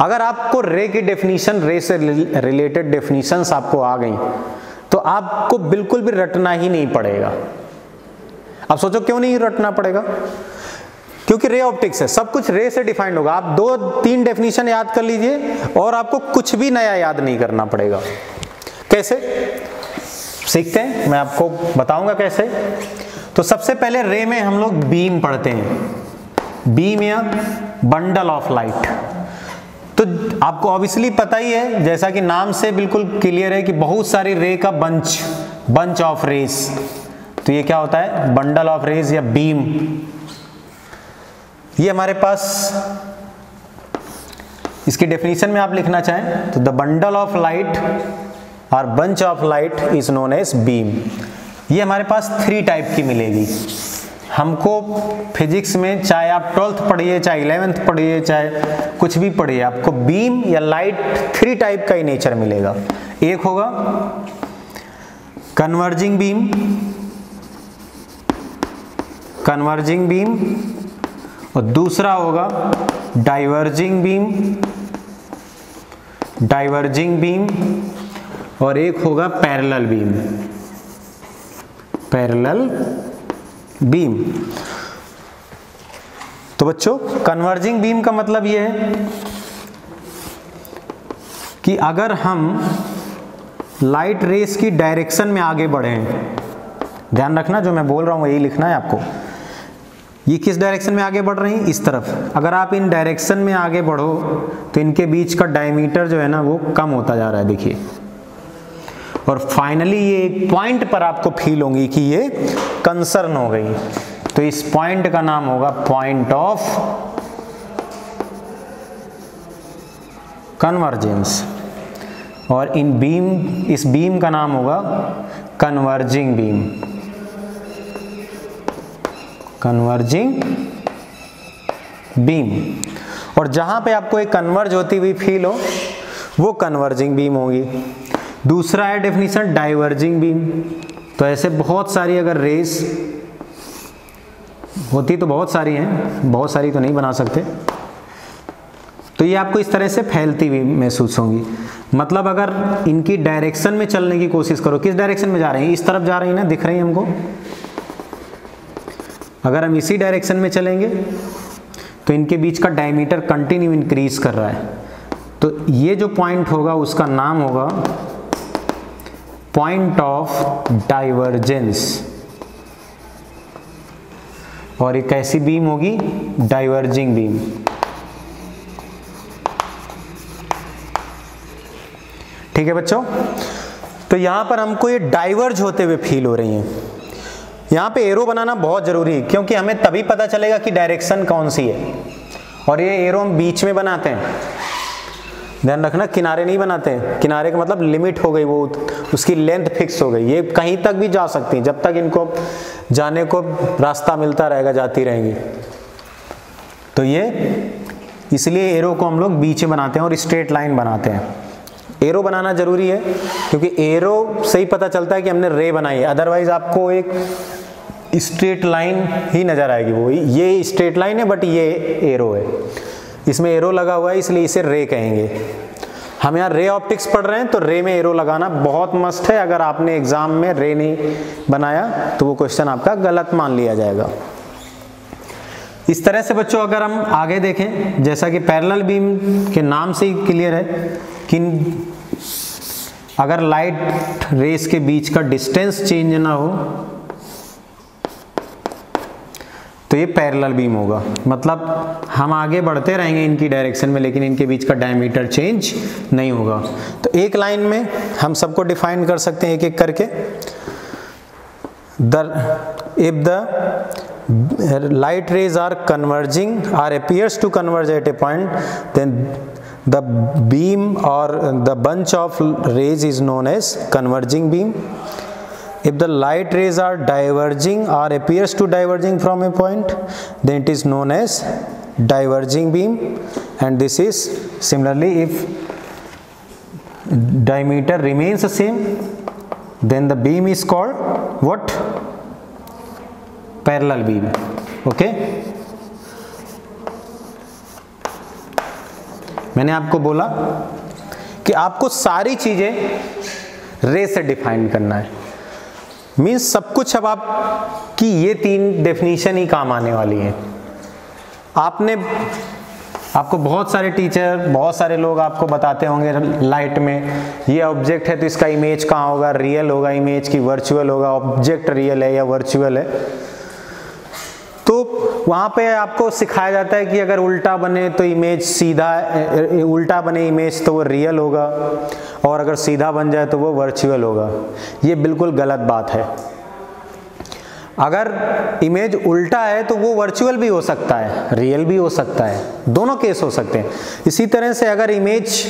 अगर आपको रे की डेफिनेशन रे से रिलेटेड डेफिनेशंस आपको आ गई तो आपको बिल्कुल भी रटना ही नहीं पड़ेगा। आप सोचो क्यों नहीं रटना पड़ेगा? क्योंकि रे ऑप्टिक्स है। सब कुछ रे से डिफाइंड होगा। आप दो, तीन डेफिनेशन याद कर लीजिए और आपको कुछ भी नया याद नहीं करना पड़ेगा। कैसे? सीखते हैं? मैं आपको बताऊँगा कैसे। तो सबसे पहले रे में हम लोग बीम पढ़ते हैं। बीम या बंडल ऑफ़ लाइट तो आपको ऑब्वियसली पता ही है, जैसा कि नाम से बिल्कुल क्लियर है कि बहुत सारी रे का बंच बंच ऑफ़ रेस तो ये क्या होता है? बंडल ऑफ़ रेस या बीम ये हमारे पास, इसकी डेफिनेशन में आप लिखना चाहें तो द बंडल ऑफ़ लाइट और bunch of light is known as beam ये हमारे पास थ्री टाइप की मिलेगी। हमको फिजिक्स में, चाहे आप ट्वेल्थ पढ़िए, चाहे इलेवेंथ पढ़िए, चाहे कुछ भी पढ़िए, आपको बीम या लाइट थ्री टाइप का ही नेचर मिलेगा। एक होगा कन्वर्जिंग बीम कन्वर्जिंग बीम और दूसरा होगा डाइवर्जिंग बीम डाइवर्जिंग बीम, और एक होगा पैरेलल बीम पैरेलल बीम। तो बच्चों, कन्वर्जिंग बीम का मतलब यह है कि अगर हम लाइट रेस की डायरेक्शन में आगे बढ़े, ध्यान रखना जो मैं बोल रहा हूँ यही लिखना है आपको। ये किस डायरेक्शन में आगे बढ़ रही हैं? इस तरफ़। अगर आप इन डायरेक्शन में आगे बढ़ो तो इनके बीच का डायमीटर जो है ना, वो कम होता जा रहा है, देखिए। और फाइनली ये एक पॉइंट पर आपको फील होंगी कि ये कंसर्न हो गई। तो इस पॉइंट का नाम होगा पॉइंट ऑफ़ कन्वर्जेंस और इन बीम इस बीम का नाम होगा कन्वर्जिंग बीम कन्वर्जिंग बीम और जहाँ पे आपको एक कन्वर्ज होती हुई फील हो, वो कन्वर्जिंग बीम होगी। दूसरा है डेफिनेशन डाइवर्जिंग बीम तो ऐसे बहुत सारी अगर रेस होती तो बहुत सारी हैं, बहुत सारी तो नहीं बना सकते। तो ये आपको इस तरह से फैलती हुई महसूस होंगी। मतलब अगर इनकी डायरेक्शन में चलने की कोशिश करो, किस डायरेक्शन में जा रही हैं? इस तरफ़ जा रही है ना, दिख रही है हमको? अगर हम इसी डायरेक्शन में चलेंगे तो इनके बीच का डायमीटर कंटिन्यू इंक्रीज कर रहा है। तो ये जो पॉइंट होगा, उसका नाम होगा पॉइंट ऑफ़ डाइवर्जेंस और एक ऐसी बीम होगी डाइवर्जिंग बीम ठीक है बच्चों? तो यहाँ पर हमको ये डाइवर्ज होते हुए फील हो रही हैं। यहाँ पे एरो बनाना बहुत ज़रूरी है, क्योंकि हमें तभी पता चलेगा कि डायरेक्शन कौन सी है। और ये एरो हम बीच में बनाते हैं। ध्यान रखना, किनारे नहीं बनाते हैं। किनारे का मतलब लिमिट हो गई वो, उसकी लेंथ फिक्स हो गई। ये कहीं तक भी जा सकती हैं, जब तक इनको जाने को रास्ता मिलता रहेगा, जाती रहेंगी। तो ये, इसलिए एरो को हम लोग बीच में बनाते हैं और स्ट्रेट लाइन बनाते हैं। एरो बनाना ज़रूरी है, क्योंकि एरो से ही पता चलता है कि हमने रे बनाई है। अदरवाइज़ आपको एक स्ट्रेट लाइन ही नज़र आएगी वो। ये स्ट्रेट लाइन है, बट ये एरो है। इसमें एरो लगा हुआ है, इसलिए इसे रे कहेंगे। हम यहाँ रे ऑप्टिक्स पढ़ रहे हैं तो रे में एरो लगाना बहुत मस्त है। अगर आपने एग्ज़ाम में रे नहीं बनाया तो वो क्वेश्चन आपका गलत मान लिया जाएगा। इस तरह से बच्चों, अगर हम आगे देखें, जैसा कि पैरेलल बीम के नाम से ही क्लियर है कि अगर लाइट रेस के बीच का डिस्टेंस चेंज ना हो तो ये पैरेलल बीम होगा। मतलब हम आगे बढ़ते रहेंगे इनकी डायरेक्शन में, लेकिन इनके बीच का डायमीटर चेंज नहीं होगा। तो एक लाइन में हम सबको डिफाइन कर सकते हैं एक एक करके। The if the light rays are converging are appears to converge at a point then the beam और the bunch of rays is known as converging beam if the light rays are diverging or appears to diverging from a point then it is known as diverging beam and this is similarly if diameter remains the same then the beam is called what parallel beam okay मैंने आपको बोला कि आपको सारी चीज़ें रे से define करना है मीन्स सब कुछ अब आप की ये तीन डेफिनेशन ही काम आने वाली है। आपने, आपको बहुत सारे टीचर बहुत सारे लोग आपको बताते होंगे लाइट में, ये ऑब्जेक्ट है तो इसका इमेज कहाँ होगा? रियल होगा इमेज की वर्चुअल होगा ऑब्जेक्ट रियल है या वर्चुअल है? तो वहाँ पे आपको सिखाया जाता है कि अगर उल्टा बने तो इमेज सीधा उल्टा बने इमेज तो वो रियल होगा और अगर सीधा बन जाए तो वो वर्चुअल होगा। ये बिल्कुल गलत बात है। अगर इमेज उल्टा है तो वो वर्चुअल भी हो सकता है रियल भी हो सकता है। दोनों केस हो सकते हैं। इसी तरह से अगर इमेज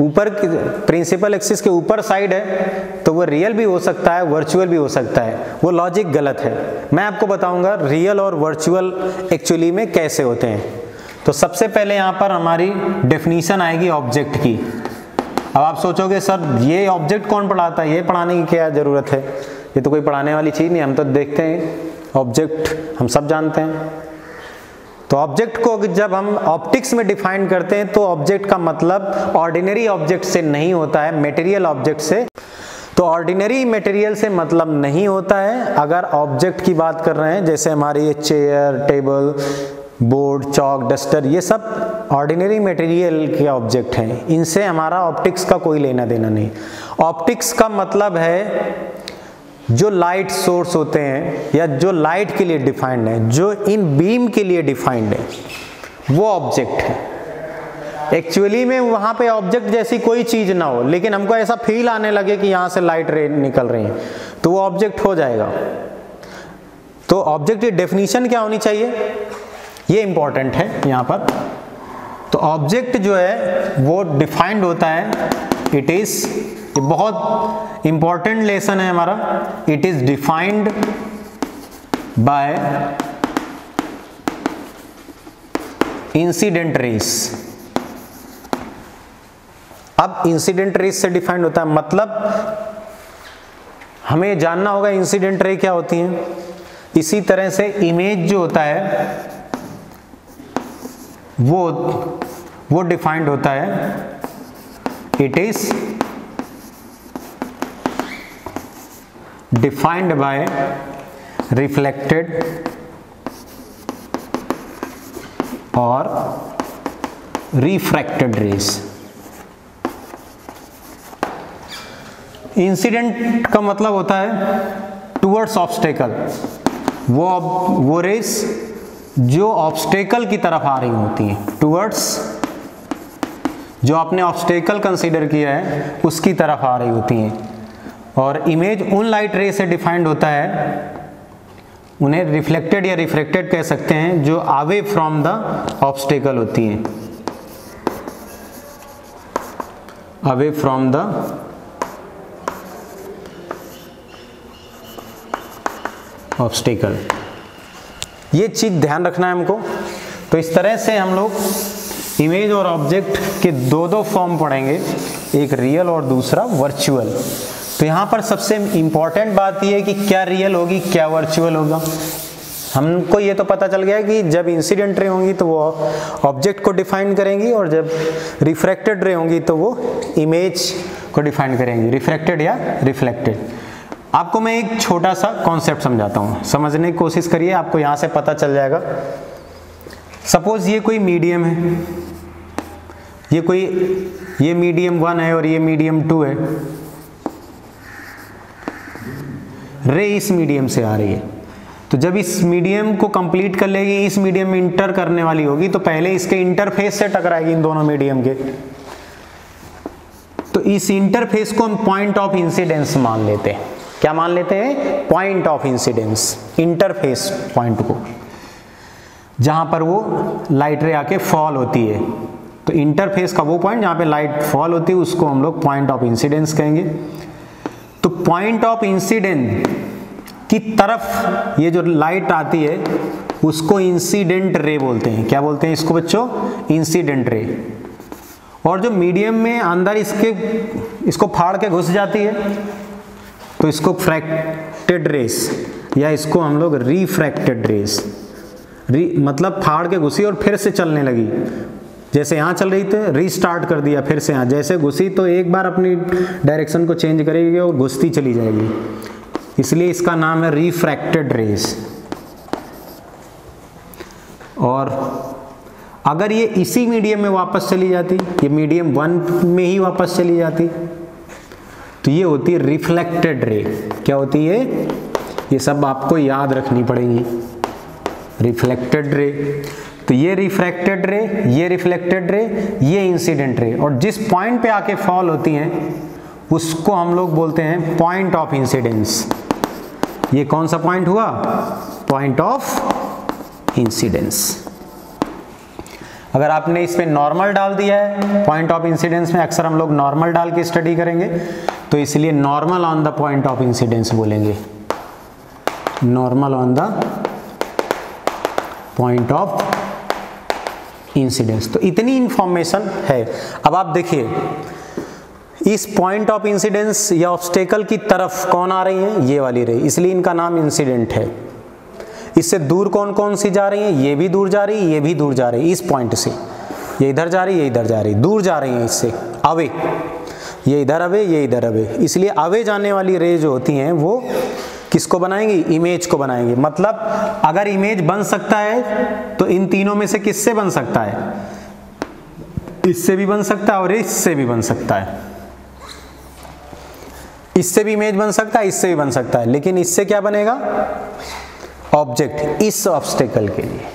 ऊपर प्रिंसिपल एक्सिस के ऊपर साइड है तो वो रियल भी हो सकता है वर्चुअल भी हो सकता है। वो लॉजिक गलत है। मैं आपको बताऊँगा रियल और वर्चुअल एक्चुअली में कैसे होते हैं। तो सबसे पहले यहाँ पर हमारी डेफिनीशन आएगी ऑब्जेक्ट की। अब आप सोचोगे, सर, ये ऑब्जेक्ट कौन पढ़ाता है? ये पढ़ाने की क्या ज़रूरत है? ये तो कोई पढ़ाने वाली चीज़ नहीं, हम तो देखते हैं। ऑब्जेक्ट हम सब जानते हैं। तो ऑब्जेक्ट को जब हम ऑप्टिक्स में डिफाइन करते हैं तो ऑब्जेक्ट का मतलब ऑर्डिनरी ऑब्जेक्ट से नहीं होता है मेटेरियल ऑब्जेक्ट से। तो ऑर्डिनरी मटेरियल से मतलब नहीं होता है। अगर ऑब्जेक्ट की बात कर रहे हैं, जैसे हमारी chair table board chalk duster ये सब ऑर्डिनरी मटेरियल के ऑब्जेक्ट हैं। इनसे हमारा ऑप्टिक्स का कोई लेना देना नहीं। ऑप्टिक्स का मतलब है जो लाइट सोर्स होते हैं या जो लाइट के लिए डिफाइंड है, जो इन बीम के लिए डिफाइंड है, वो ऑब्जेक्ट है। एक्चुअली में वहाँ पे ऑब्जेक्ट जैसी कोई चीज़ ना हो, लेकिन हमको ऐसा फील आने लगे कि यहाँ से लाइट रे निकल रही है तो वो ऑब्जेक्ट हो जाएगा। तो ऑब्जेक्ट की डेफिनेशन क्या होनी चाहिए? ये इंपॉर्टेंट है यहाँ पर। तो ऑब्जेक्ट जो है, वो डिफाइंड होता है इट इज़ ये बहुत इंपॉर्टेंट लेसन है हमारा। It is defined by incident rays अब इंसिडेंट रेस से डिफाइंड होता है। मतलब हमें जानना होगा इंसिडेंट रे क्या होती है। इसी तरह से इमेज जो होता है, वो वो डिफाइंड होता है। It is defined by reflected or refracted rays incident का मतलब होता है टूवर्ड्स ऑब्स्टेकल वो वो रेस जो ऑब्स्टेकल की तरफ़ आ रही होती हैं टूवर्ड्स जो आपने ऑब्स्टेकल कंसीडर किया है, उसकी तरफ़ आ रही होती हैं। और इमेज उन लाइट रे से डिफाइंड होता है, उन्हें रिफ्लेक्टेड या रिफ्रेक्टेड कह सकते हैं, जो अवे फ्रॉम द ऑब्स्टेकल होती हैं। अवे फ्रॉम द ऑब्स्टेकल ये चीज़ ध्यान रखना है हमको। तो इस तरह से हम लोग इमेज और ऑब्जेक्ट के दो दो फॉर्म पढ़ेंगे, एक रियल और दूसरा वर्चुअल तो यहाँ पर सबसे इंपॉर्टेंट बात यह है कि क्या रियल होगी, क्या वर्चुअल होगा। हमको ये तो पता चल गया कि जब इंसिडेंट रे होंगी तो वो ऑब्जेक्ट को डिफाइन करेंगी और जब रिफ्रैक्टेड रे होंगी तो वो इमेज को डिफाइन करेंगी रिफ्रैक्टेड या रिफ्लेक्टेड आपको मैं एक छोटा सा कॉन्सेप्ट समझाता हूँ। समझने की कोशिश करिए, आपको यहाँ से पता चल जाएगा। सपोज़ ये कोई मीडियम है। ये कोई, ये मीडियम वन है और ये मीडियम टू है। रे इस मीडियम से आ रही है। तो जब इस मीडियम को कंप्लीट कर लेगी, इस मीडियम में इंटर करने वाली होगी तो पहले इसके इंटरफेस से टकराएगी इन दोनों मीडियम के तो इस इंटरफेस को हम पॉइंट ऑफ़ इंसिडेंस मान लेते हैं। क्या मान लेते हैं? Point of incidence interface point को, जहाँ पर वो लाइट रे आके फॉल होती है। तो इंटरफेस का वो पॉइंट जहाँ पे लाइट फॉल होती है, उसको हम लोग पॉइंट ऑफ़ इंसिडेंस कहेंगे। तो पॉइंट ऑफ़ इंसिडेंट की तरफ़ ये जो लाइट आती है, उसको इंसिडेंट रे बोलते हैं। क्या बोलते हैं इसको बच्चों? इंसिडेंट रे और जो मीडियम में अंदर इसके, इसको फाड़ के घुस जाती है तो इसको फ्रैक्टेड रेस या इसको हम लोग रिफ्रैक्टेड रेस री मतलब फाड़ के घुसी और फिर से चलने लगी। जैसे यहाँ चल रही थी रीस्टार्ट कर दिया, फिर से यहाँ। जैसे घुसी तो एक बार अपनी डायरेक्शन को चेंज करेगी और घुसती चली जाएगी। इसलिए इसका नाम है रिफ्रैक्टेड रेस और अगर ये इसी मीडियम में वापस चली जाती, ये मीडियम वन में ही वापस चली जाती तो ये होती है रिफ्लेक्टेड रे क्या होती है? ये सब आपको याद रखनी पड़ेगी। रिफ्लेक्टेड रे तो ये रिफ्रैक्टेड रे ये रिफ्लेक्टेड रे ये इंसिडेंट रे और जिस पॉइंट पे आके फॉल होती हैं, उसको हम लोग बोलते हैं पॉइंट ऑफ़ इंसिडेंस ये कौन सा पॉइंट हुआ? पॉइंट ऑफ़ इंसिडेंस अगर आपने इस पर नॉर्मल डाल दिया है पॉइंट ऑफ़ इंसिडेंस में अक्सर हम लोग नॉर्मल डाल के स्टडी करेंगे तो इसलिए normal on the point of incidence बोलेंगे। Normal on the point of incidence तो इतनी इंफॉर्मेशन है। अब आप देखिए, इस पॉइंट ऑफ़ इंसिडेंस या ऑब्स्टेकल की तरफ़ कौन आ रही है? ये वाली रही। इसलिए इनका नाम इंसिडेंट है। इससे दूर कौन कौन सी जा रही है? ये भी दूर जा रही है ये भी दूर जा रही। है इस पॉइंट से। ये इधर जा रही है ये इधर जा रही। है दूर जा रही है इससे। अवे ये इधर अवे ये इधर अवे इसलिए अवे जाने वाली रे जो होती हैं, वो किसको बनाएँगी? इमेज को बनाएँगे। मतलब अगर इमेज बन सकता है तो इन तीनों में से किससे बन सकता है? इससे भी बन सकता है और इससे भी बन सकता है। इससे भी इमेज बन सकता है, इससे भी बन सकता है। लेकिन इससे क्या बनेगा? ऑब्जेक्ट इस ऑब्स्टेकल के लिए।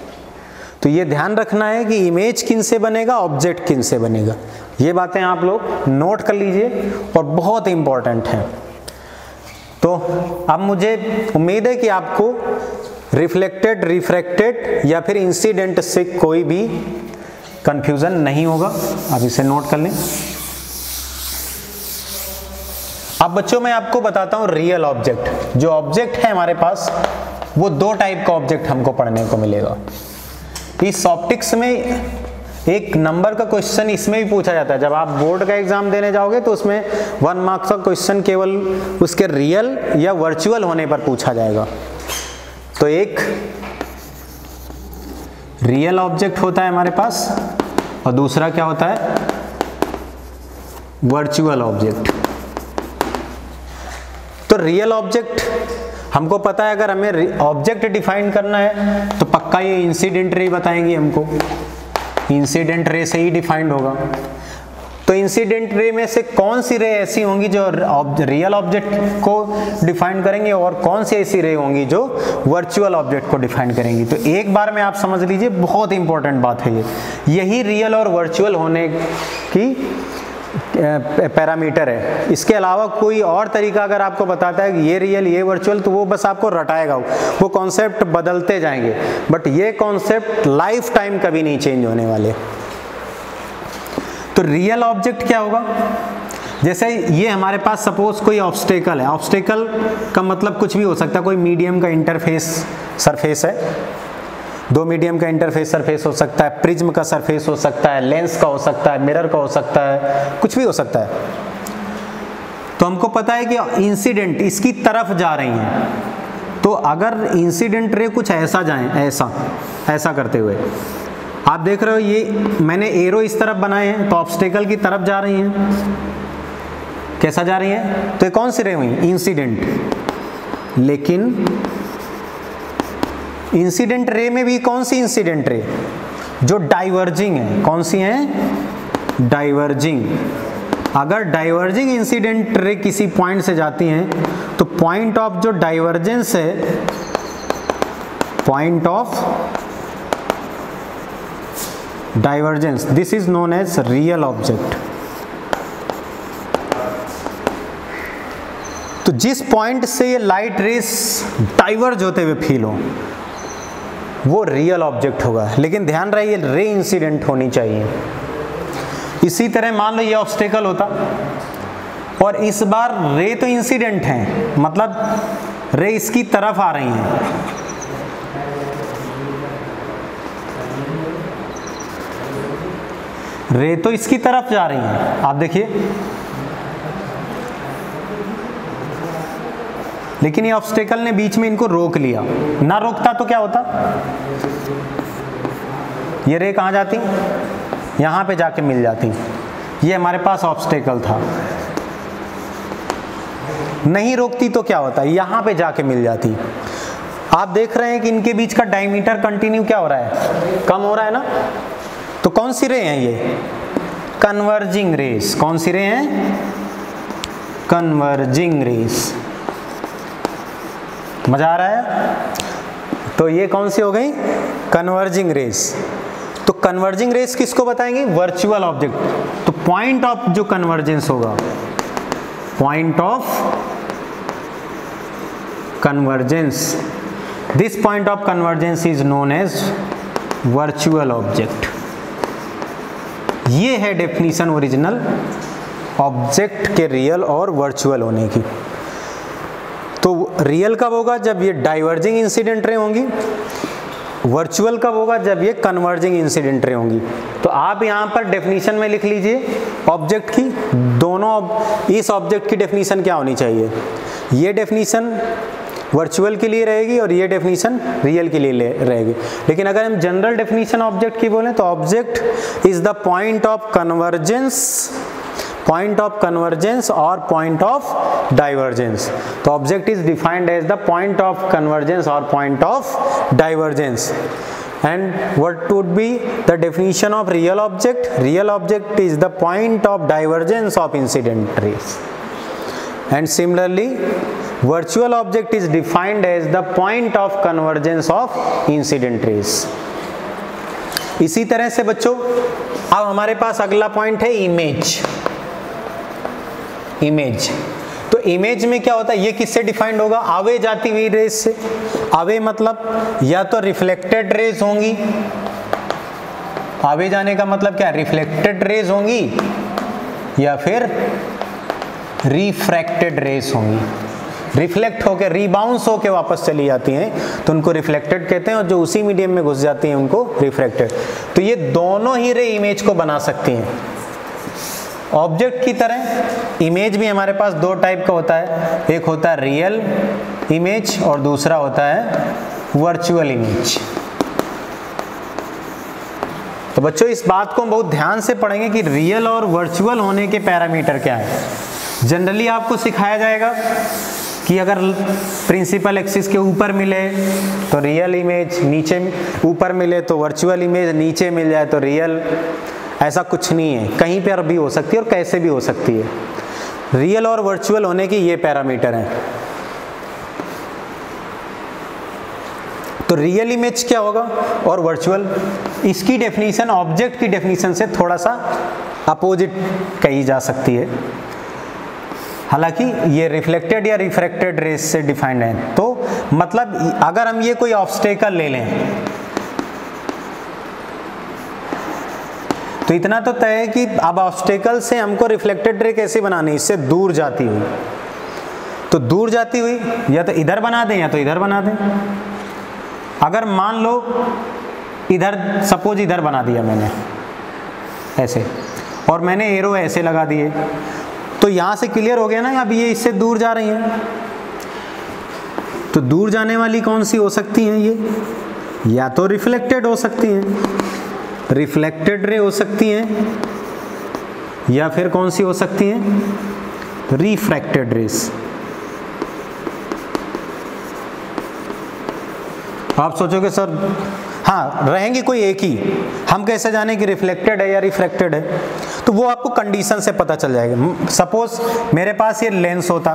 तो ये ध्यान रखना है कि इमेज किन से बनेगा ऑब्जेक्ट किन से बनेगा। ये बातें आप लोग नोट कर लीजिए और बहुत इंपॉर्टेंट हैं। तो अब मुझे उम्मीद है कि आपको रिफ्लेक्टेड रिफ्रैक्टेड या फिर इंसिडेंट से कोई भी कंफ्यूजन नहीं होगा। आप इसे नोट कर लें। अब बच्चों, मैं आपको बताता हूँ रियल ऑब्जेक्ट जो ऑब्जेक्ट है हमारे पास, वो दो टाइप का ऑब्जेक्ट हमको पढ़ने को मिलेगा। इस ऑप्टिक्स में एक नंबर का क्वेश्चन इसमें भी पूछा जाता है। जब आप बोर्ड का एग्ज़ाम देने जाओगे तो उसमें वन मार्क्स का क्वेश्चन केवल उसके रियल या वर्चुअल होने पर पूछा जाएगा। तो एक रियल ऑब्जेक्ट होता है हमारे पास और दूसरा क्या होता है? वर्चुअल ऑब्जेक्ट तो रियल ऑब्जेक्ट हमको पता है अगर हमें ऑब्जेक्ट डिफाइन करना है तो पक्का ये इंसिडेंट रे बताएँगे हमको। इंसिडेंट रे से ही डिफाइंड होगा। तो इंसिडेंट रे में से कौन सी रे ऐसी होंगी जो रियल ऑब्जेक्ट को डिफाइन करेंगे और कौन सी ऐसी रे होंगी जो वर्चुअल ऑब्जेक्ट को डिफाइन करेंगी? तो एक बार में आप समझ लीजिए, बहुत इंपॉर्टेंट बात है ये। यही रियल और वर्चुअल होने की पैरामीटर है। इसके अलावा कोई और तरीका अगर आपको बताता है ये रियल ये वर्चुअल तो वो बस आपको रटाएगा। वो कॉन्सेप्ट बदलते जाएँगे। बट ये कॉन्सेप्ट लाइफ टाइम कभी नहीं चेंज होने वाले। तो रियल ऑब्जेक्ट क्या होगा? जैसे ये हमारे पास सपोज़ कोई ऑब्स्टेकल है। ऑब्स्टेकल का मतलब कुछ भी हो सकता है। कोई मीडियम का इंटरफेस सरफेस है। दो मीडियम का इंटरफेस सरफेस हो सकता है, प्रिज्म का सरफेस हो सकता है लेंस का हो सकता है मिरर का हो सकता है, कुछ भी हो सकता है। तो हमको पता है कि इंसिडेंट इसकी तरफ़ जा रही हैं। तो अगर इंसिडेंट रे कुछ ऐसा जाए, ऐसा ऐसा करते हुए। आप देख रहे हो ये, मैंने एरो इस तरफ़ बनाए हैं तो ऑब्स्टेकल की तरफ़ जा रही हैं। कैसा जा रही है? तो ये कौन सी रे हुई? इंसिडेंट लेकिन इंसिडेंट रे में भी कौन सी इंसिडेंट रे जो डाइवर्जिंग है, कौन सी है? डाइवर्जिंग अगर डाइवर्जिंग इंसिडेंट रे किसी पॉइंट से जाती हैं तो पॉइंट ऑफ़ जो डाइवर्जेंस है point of divergence this is known as real object तो जिस पॉइंट से ये लाइट रेस डाइवर्ज होते हुए फील हो वो रियल ऑब्जेक्ट होगा। लेकिन ध्यान रहे, ये रे इंसिडेंट होनी चाहिए। इसी तरह मान लो ये ऑब्स्टेकल होता। और इस बार रे तो इंसिडेंट है। मतलब रे इसकी तरफ़ आ रही हैं। रे तो इसकी तरफ़ जा रही हैं। आप देखिए। लेकिन ये ऑब्स्टेकल ने बीच में इनको रोक लिया। ना रोकता तो क्या होता? ये रे कहाँ जाती? यहाँ पे जाके मिल जाती। ये हमारे पास ऑब्स्टेकल था। नहीं रोकती तो क्या होता? यहाँ पे जाके मिल जाती। आप देख रहे हैं कि इनके बीच का डायमीटर कंटिन्यू क्या हो रहा है? कम हो रहा है ना? तो कौन सी रे हैं ये? कन्वर्जिंग रेस कौन सी रे हैं? कन्वर्जिंग रेस मज़ा आ रहा है? तो ये कौन सी हो गई? कन्वर्जिंग रेस तो कन्वर्जिंग रेस किसको बताएँगे? वर्चुअल ऑब्जेक्ट तो पॉइंट ऑफ़ जो कन्वर्जेंस होगा point of convergence this point of convergence is known as virtual object ये है डेफिनेशन ओरिजिनल ऑब्जेक्ट के रियल और वर्चुअल होने की। तो रियल कब होगा? जब ये डाइवर्जिंग इंसिडेंट रे होंगी। वर्चुअल कब होगा? जब ये कन्वर्जिंग इंसिडेंट रे होंगी। तो आप यहाँ पर डेफिनेशन में लिख लीजिए ऑब्जेक्ट की दोनों इस ऑब्जेक्ट की डेफिनेशन क्या होनी चाहिए? ये डेफिनेशन वर्चुअल के लिए रहेगी और ये डेफिनेशन रियल के लिए रहेगी। लेकिन अगर हम जनरल डेफिनेशन ऑब्जेक्ट की बोलें तो object is the point of convergence point of convergence और पॉइंट ऑफ़ डाइवर्जेंस तो object is defined as the point of convergence और point of divergence and what would be the definition of real object real object is the point of divergence of incident rays and similarly virtual object is defined as the point of convergence of incident rays इसी तरह से बच्चों अब हमारे पास अगला point है image image तो image में क्या होता है? ये किससे डिफाइंड होगा? आवे जाती हुई रेज से। आवे मतलब या तो रिफ्लेक्टेड रेज होंगी। आवे जाने का मतलब क्या? रिफ्लेक्टेड रेज होंगी या फिर रिफ्रैक्टेड रेज होंगी। रिफ्लेक्ट होकर रीबाउंस होकर वापस चली जाती हैं तो उनको रिफ्लेक्टेड कहते हैं और जो उसी मीडियम में घुस जाती हैं, उनको रिफ्रैक्टेड तो ये दोनों ही रे इमेज को बना सकती हैं। ऑब्जेक्ट की तरह, इमेज भी हमारे पास दो टाइप का होता है। एक होता है रियल इमेज और दूसरा होता है वर्चुअल इमेज। तो बच्चों, इस बात को हम बहुत ध्यान से पढ़ेंगे कि रियल और वर्चुअल होने के पैरामीटर क्या है। जनरली आपको सिखाया जाएगा कि अगर प्रिंसिपल एक्सिस के ऊपर मिले तो रियल इमेज, नीचे, ऊपर मिले तो वर्चुअल इमेज, नीचे मिल जाए तो रियल। ऐसा कुछ नहीं है। कहीं पर भी हो सकती है और कैसे भी हो सकती है। रियल और वर्चुअल होने की ये पैरामीटर हैं। तो रियल इमेज क्या होगा और वर्चुअल इसकी डेफिनेशन ऑब्जेक्ट की डेफिनेशन से थोड़ा सा अपोजिट कही जा सकती है। हालाँकि ये रिफ्लेक्टेड या रिफ्रैक्टेड रेस से डिफाइंड है। तो मतलब अगर हम ये कोई ऑब्स्टेकल ले लें तो इतना तो तय है कि अब ऑब्स्टेकल से हमको रिफ्लेक्टेड रे कैसे बनानी इससे दूर जाती हुई। तो दूर जाती हुई, या तो इधर बना दें या तो इधर बना दें। अगर मान लो, इधर सपोज़ इधर बना दिया मैंने, ऐसे। और मैंने एरो ऐसे लगा दिए। तो यहाँ से क्लियर हो गया ना, अब ये इससे दूर जा रही हैं। तो दूर जाने वाली कौन सी हो सकती हैं ये? या तो रिफ्लेक्टेड हो सकती हैं। रिफ्लेक्टेड रे हो सकती हैं, या फिर कौन सी हो सकती हैं? रिफ्रैक्टेड रेस आप सोचोगे, सर हाँ रहेंगी कोई एक ही। हम कैसे जाने कि रिफ्लेक्टेड है या रिफ्रैक्टेड है? तो वो आपको कंडीशन से पता चल जाएगा। सपोज़ मेरे पास ये लेंस होता,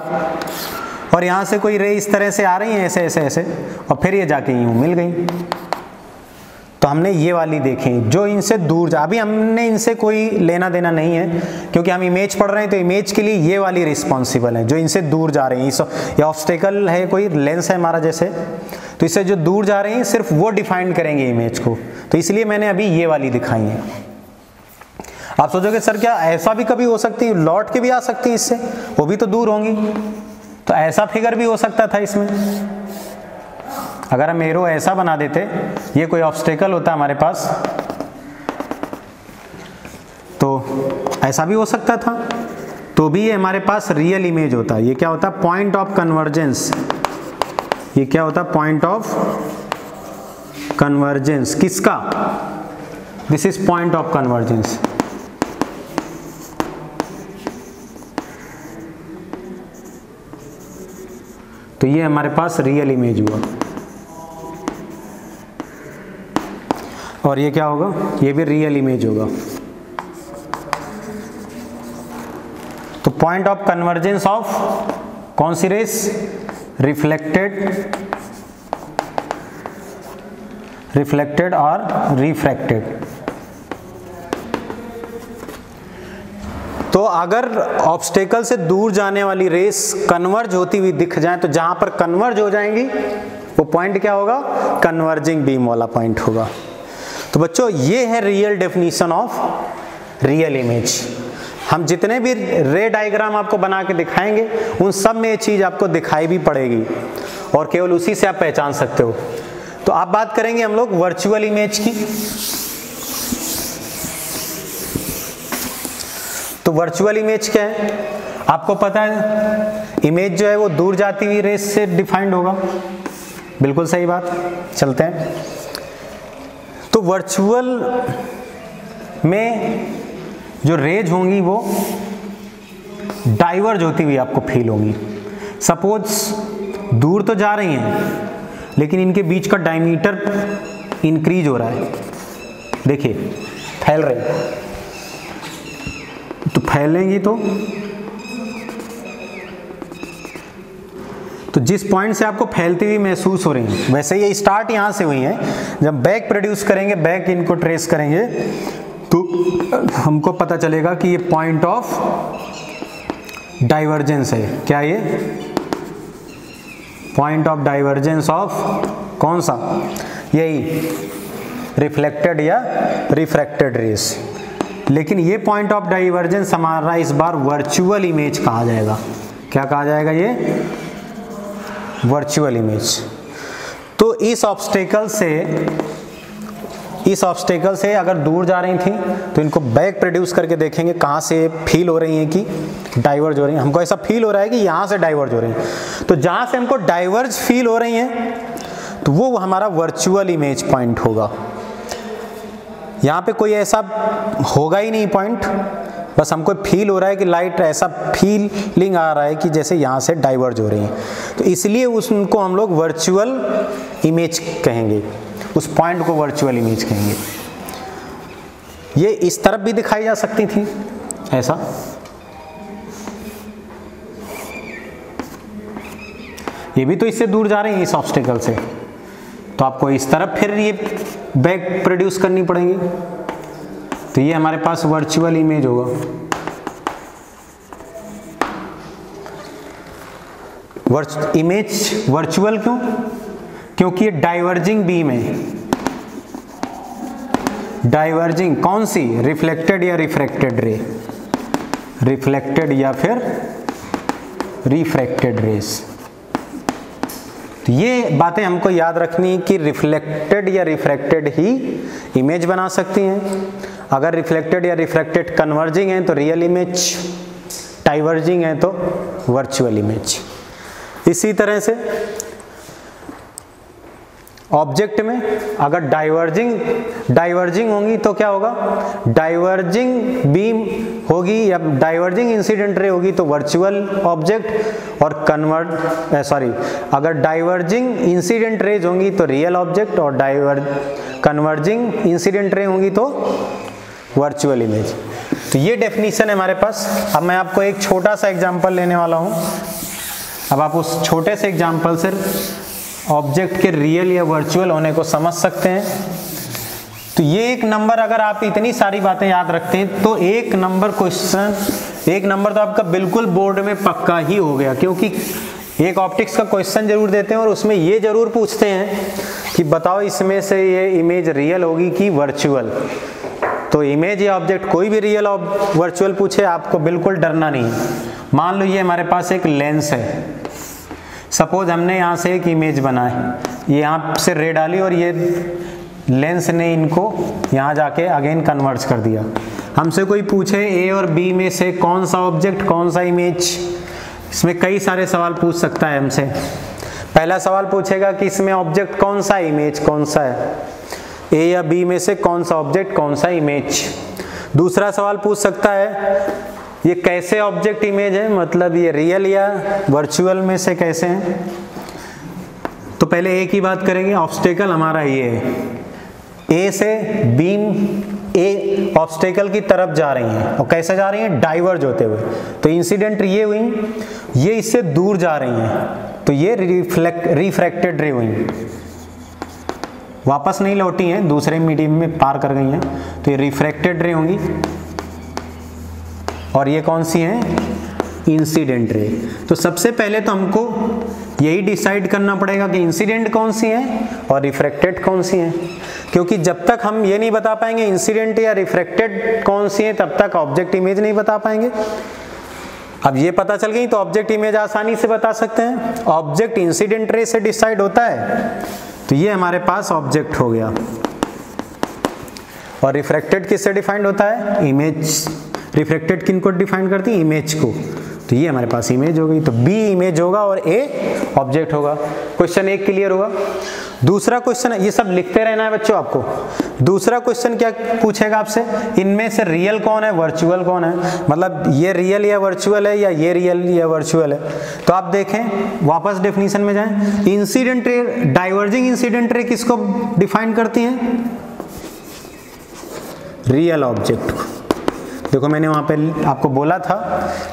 और यहाँ से कोई रे इस तरह से आ रही है, ऐसे ऐसे ऐसे, और फिर ये जाके यूँ मिल गई। तो हमने ये वाली देखी, जो इनसे दूर जा, अभी हमने इनसे कोई लेना देना नहीं है, क्योंकि हम इमेज पढ़ रहे हैं तो इमेज के लिए ये वाली रिस्पॉन्सिबल है, जो इनसे दूर जा रही हैं या ऑब्स्टेकल है, कोई लेंस है हमारा जैसे तो इससे जो दूर जा रही हैं, सिर्फ़ वो डिफाइन करेंगे इमेज को तो इसलिए मैंने अभी ये वाली दिखाई है। आप सोचोगे, सर, क्या ऐसा भी कभी हो सकती है? लौट के भी आ सकती है इससे? वो भी तो दूर होंगी। तो ऐसा फिगर भी हो सकता था इसमें। अगर हम एरो ऐसा बना देते, ये कोई ऑब्स्टेकल होता हमारे पास तो ऐसा भी हो सकता था। तो भी ये हमारे पास रियल इमेज होता। ये क्या होता? पॉइंट ऑफ़ कन्वर्जेंस ये क्या होता? पॉइंट ऑफ़ कन्वर्जेंस किसका? This is point of convergence तो ये हमारे पास रियल इमेज हुआ। और ये क्या होगा? ये भी रियल इमेज होगा। तो पॉइंट ऑफ़ कन्वर्जेंस ऑफ़ कौन सी रेस रिफ्लेक्टेड रिफ्लेक्टेड और रिफ्रैक्टेड तो अगर ऑब्स्टेकल से दूर जाने वाली रेस कन्वर्ज होती हुई दिख जाए तो जहाँ पर कन्वर्ज हो जाएँगी, वो पॉइंट क्या होगा? कन्वर्जिंग बीम वाला पॉइंट होगा। तो बच्चों, ये है real definition of real image हम जितने भी रे डायग्राम आपको बना के दिखाएँगे, उन सब में ये चीज़ आपको दिखाई भी पड़ेगी और केवल उसी से आप पहचान सकते हो। तो आप बात करेंगे हम लोग वर्चुअल इमेज की। तो वर्चुअल इमेज क्या है? आपको पता है इमेज जो है वो दूर जाती हुई रेस से डिफाइंड होगा। बिल्कुल सही बात। चलते हैं। तो वर्चुअल में जो रेज होंगी वो डाइवर्ज होती हुई आपको फील होंगी। सपोज़ दूर तो जा रही हैं, लेकिन इनके बीच का डायमीटर इंक्रीज हो रहा है। देखिए, फैल रहे तो फैलेंगी तो तो जिस पॉइंट से आपको फैलती हुई महसूस हो रही है, वैसे ये स्टार्ट यहाँ से हुई है। जब बैक प्रोड्यूस करेंगे बैक इनको ट्रेस करेंगे तो हमको पता चलेगा कि ये पॉइंट ऑफ़ डाइवर्जेंस है। क्या ये? पॉइंट ऑफ़ डाइवर्जेंस ऑफ़ कौन सा? यही रिफ्लेक्टेड या रिफ्रैक्टेड रेस लेकिन ये पॉइंट ऑफ़ डाइवर्जेंस हमारा इस बार वर्चुअल इमेज कहा जाएगा। क्या कहा जाएगा ये? वर्चुअल इमेज तो इस ऑब्स्टेकल से, इस ऑब्स्टेकल से अगर दूर जा रही थी तो इनको बैक प्रोड्यूस करके देखेंगे कहाँ से फील हो रही हैं कि डाइवर्ज हो रही हैं। हमको ऐसा फील हो रहा है कि यहाँ से डाइवर्ज हो रही हैं। तो जहाँ से हमको डाइवर्ज फील हो रही हैं तो वो हमारा वर्चुअल इमेज पॉइंट होगा। यहाँ पे कोई ऐसा होगा ही नहीं पॉइंट बस हमको फील हो रहा है कि लाइट ऐसा फीलिंग आ रहा है कि जैसे यहाँ से डाइवर्ज हो रही है। तो इसलिए उसको हम लोग वर्चुअल इमेज कहेंगे। उस पॉइंट को वर्चुअल इमेज कहेंगे। ये इस तरफ़ भी दिखाई जा सकती थी। ऐसा। ये भी तो इससे दूर जा रही है इस ऑब्स्टिकल से। तो आपको इस तरफ़ फिर ये बैक प्रोड्यूस करनी पड़ेगी। तो ये हमारे पास वर्चुअल इमेज होगा। वर्च इमेज वर्चुअल क्यों? क्योंकि ये डाइवर्जिंग बीम है। डाइवर्जिंग कौन सी? रिफ्लेक्टेड या रिफ्रैक्टेड रे रिफ्लेक्टेड या फिर रिफ्रैक्टेड रेस तो ये बातें हमको याद रखनी कि रिफ्लेक्टेड या रिफ्रैक्टेड ही इमेज बना सकती हैं। अगर रिफ्लेक्टेड या रिफ्रैक्टेड कन्वर्जिंग है तो रियल इमेज डाइवर्जिंग है तो वर्चुअल इमेज इसी तरह से ऑब्जेक्ट में अगर डाइवर्जिंग डाइवर्जिंग होंगी तो क्या होगा? डाइवर्जिंग बीम होगी या डाइवर्जिंग इंसिडेंट रे होगी तो वर्चुअल ऑब्जेक्ट और कन्वर्ट सॉरी अगर डाइवर्जिंग इंसिडेंट रेज होंगी तो रियल ऑब्जेक्ट और डाइवर कन्वर्जिंग इंसिडेंट रे होंगी तो वर्चुअल इमेज तो ये डेफिनेशन है हमारे पास। अब मैं आपको एक छोटा सा एग्जांपल लेने वाला हूँ। अब आप उस छोटे से एग्जांपल से ऑब्जेक्ट के रियल या वर्चुअल होने को समझ सकते हैं। तो ये एक नंबर अगर आप इतनी सारी बातें याद रखते हैं तो एक नंबर क्वेश्चन एक नंबर तो आपका बिल्कुल बोर्ड में पक्का ही हो गया, क्योंकि एक ऑप्टिक्स का क्वेश्चन ज़रूर देते हैं और उसमें ये ज़रूर पूछते हैं कि बताओ इसमें से ये इमेज रियल होगी कि वर्चुअल तो इमेज या ऑब्जेक्ट कोई भी रियल वर्चुअल पूछे, आपको बिल्कुल डरना नहीं। मान लो ये हमारे पास एक लेंस है। सपोज़ हमने यहाँ से एक इमेज बनाए। ये यहाँ से रे डाली और ये लेंस ने इनको यहाँ जाके अगेन कन्वर्ट कर दिया। हमसे कोई पूछे ए और बी में से कौन सा ऑब्जेक्ट कौन सा इमेज इसमें कई सारे सवाल पूछ सकता है हमसे। पहला सवाल पूछेगा कि इसमें ऑब्जेक्ट कौन सा इमेज कौन सा है? ए या बी में से कौन सा ऑब्जेक्ट कौन सा इमेज दूसरा सवाल पूछ सकता है, ये कैसे ऑब्जेक्ट इमेज है? मतलब ये रियल या वर्चुअल में से कैसे हैं? तो पहले ए की बात करेंगे ऑब्स्टेकल हमारा ये है। ए से बीम ए ऑब्स्टेकल की तरफ़ जा रही हैं। और कैसे जा रही हैं? डाइवर्ज होते हुए। तो इंसिडेंट ये हुई, ये इससे दूर जा रही हैं। तो ये रिफ्लेक्ट रिफ्रैक्टेड रे हुई। वापस नहीं लौटी हैं, दूसरे मीडियम में पार कर गई हैं। तो ये रिफ्रैक्टेड रे होंगी। और ये कौन सी हैं? इंसिडेंट रे तो सबसे पहले तो हमको यही डिसाइड करना पड़ेगा कि इंसिडेंट कौन सी है और रिफ्रैक्टेड कौन सी है। क्योंकि जब तक हम ये नहीं बता पाएँगे इंसिडेंट या रिफ्रैक्टेड कौन सी है, तब तक ऑब्जेक्ट इमेज नहीं बता पाएँगे। अब ये पता चल गई तो ऑब्जेक्ट इमेज आसानी से बता सकते हैं। ऑब्जेक्ट इंसिडेंट रे से डिसाइड होता है। तो ये हमारे पास ऑब्जेक्ट हो गया। और रिफ्रैक्टेड किससे डिफाइंड होता है? इमेज रिफ्रैक्टेड किन को डिफाइन करती है? इमेज को। तो ये हमारे पास इमेज हो गई तो बी इमेज होगा और ए ऑब्जेक्ट होगा। क्वेश्चन एक क्लियर होगा। दूसरा क्वेश्चन ये सब लिखते रहना है बच्चों आपको। दूसरा क्वेश्चन क्या पूछेगा आपसे? इनमें से रियल कौन है? वर्चुअल कौन है? मतलब ये रियल या वर्चुअल है या ये रियल या वर्चुअल है? तो आप देखें, वापस डेफिनेशन में जाएँ। Incident ray diverging incident ray किसको डिफाइन करती हैं? रियल ऑब्जेक्ट को। देखो मैंने वहाँ पे आपको बोला था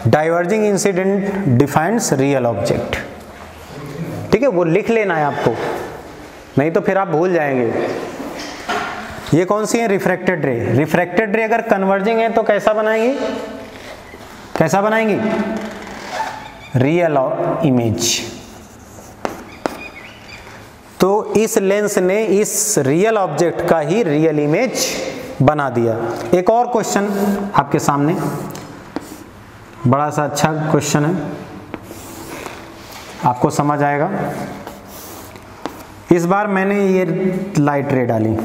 diverging incident defines real object ठीक है, वो लिख लेना है आपको, नहीं तो फिर आप भूल जाएँगे। ये कौन सी है? रिफ्रैक्टेड रे रिफ्रैक्टेड रे अगर कन्वर्जिंग है तो कैसा बनाएँगे? कैसा बनाएँगे? रियल इमेज तो इस लेंस ने इस रियल ऑब्जेक्ट का ही रियल इमेज बना दिया। एक और क्वेश्चन आपके सामने। बड़ा सा अच्छा क्वेश्चन है। आपको समझ आएगा। इस बार मैंने ये लाइट रे डाली।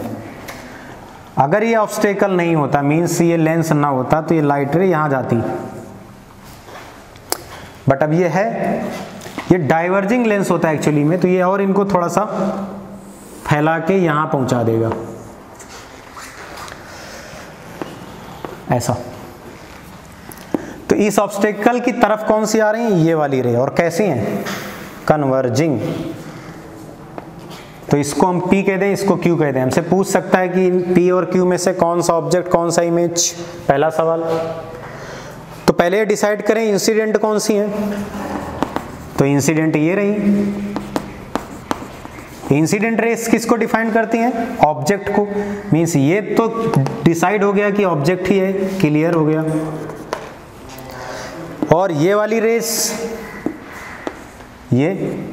अगर ये ऑब्स्टेकल नहीं होता मीन्स ये लेंस ना होता तो ये लाइट रे यहाँ जाती। बट अब ये है, ये डाइवर्जिंग लेंस होता है एक्चुअली में तो ये और इनको थोड़ा सा फैला के यहाँ पहुँचा देगा। ऐसा। तो इस ऑब्स्टेकल की तरफ़ कौन सी आ रही है? ये वाली रे, और कैसी हैं? कन्वर्जिंग। तो इसको हम P कह दें, इसको Q कह दें। हमसे पूछ सकता है कि P और Q में से कौन सा ऑब्जेक्ट कौन सा इमेज पहला सवाल। तो पहले डिसाइड करें इंसिडेंट कौन सी है? तो इंसिडेंट ये रही। इंसिडेंट रेस किसको डिफाइन करती हैं? ऑब्जेक्ट को। मींस ये तो डिसाइड हो गया कि ऑब्जेक्ट ही है, क्लियर हो गया। और ये वाली रेस, ये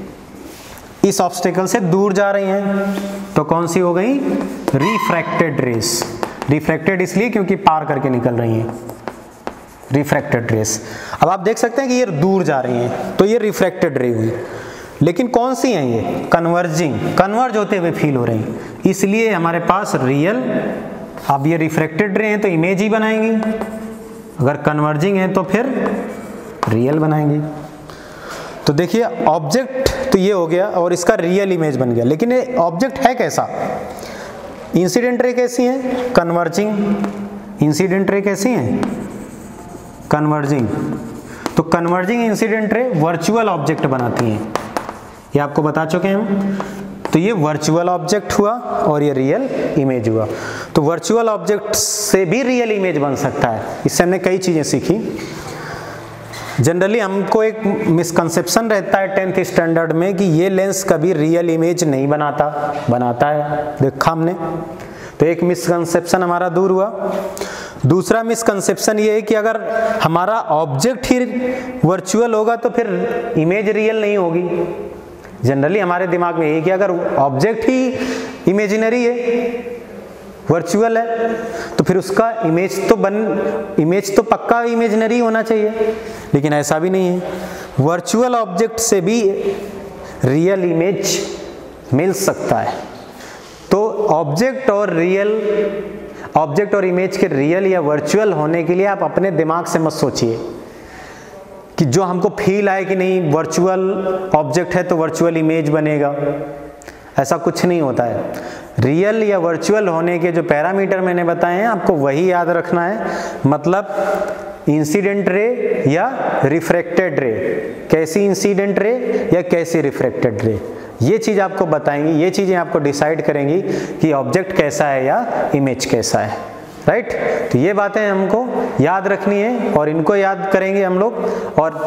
इस ऑब्स्टेकल से दूर जा रही हैं। तो कौन सी हो गई? Refracted race. रिफ्रैक्टेड इसलिए क्योंकि पार करके निकल रही हैं। Refracted rays. अब आप देख सकते हैं कि ये दूर जा रही हैं। तो ये रिफ्रैक्टेड रे हुई। लेकिन कौन सी हैं ये? कन्वर्जिंग कन्वर्ज होते हुए फील हो रही हैं। इसलिए हमारे पास रियल अब ये रिफ्रेक्टेड रे हैं तो इमेज ही बनाएँगे। अगर कन्वर्जिंग है तो फिर रियल बनाएँगे। तो देखिए ऑब्जेक्ट तो ये हो गया और इसका रियल इमेज बन गया। लेकिन ये ऑब्जेक्ट है कैसा? इंसिडेंट रे कैसी है? कन्वर्जिंग इंसिडेंट रे कैसी है? कन्वर्जिंग तो converging incident ray virtual object बनाती हैं। ये आपको बता चुके हैं तो ये वर्चुअल ऑब्जेक्ट हुआ और ये रियल इमेज हुआ। तो वर्चुअल ऑब्जेक्ट से भी रियल इमेज बन सकता है। इससे हमने कई चीज़ें सीखी। जनरली हमको एक मिसकंसेप्शन रहता है टेंथ स्टैंडर्ड में कि ये लेंस कभी रियल इमेज नहीं बनाता। बनाता है। देखा हमने। तो एक मिसकंसेप्शन हमारा दूर हुआ। दूसरा मिसकंसेप्शन ये है कि अगर हमारा ऑब्जेक्ट ही वर्चुअल होगा तो फिर इमेज रियल नहीं होगी। जनरली हमारे दिमाग में ये कि अगर ऑब्जेक्ट ही इमेजिनरी है वर्चुअल है तो फिर उसका इमेज तो बन इमेज तो पक्का इमेजिनरी होना चाहिए। लेकिन ऐसा भी नहीं है। वर्चुअल ऑब्जेक्ट से भी रियल इमेज मिल सकता है। तो ऑब्जेक्ट और रियल ऑब्जेक्ट और इमेज के रियल या वर्चुअल होने के लिए आप अपने दिमाग से मत सोचिए। कि जो हमको फील आए कि नहीं वर्चुअल ऑब्जेक्ट है तो वर्चुअल इमेज बनेगा। ऐसा कुछ नहीं होता है। रियल या वर्चुअल होने के जो पैरामीटर मैंने बताए हैं, आपको वही याद रखना है। मतलब इंसिडेंट रे या रिफ्रैक्टेड रे कैसी इंसिडेंट रे या कैसी रिफ्रैक्टेड रे ये चीज़ आपको बताएँगी, ये चीज़ें आपको डिसाइड करेंगी कि ऑब्जेक्ट कैसा है या इमेज कैसा है। राइट तो ये बातें हमको याद रखनी है और इनको याद करेंगे हम लोग। और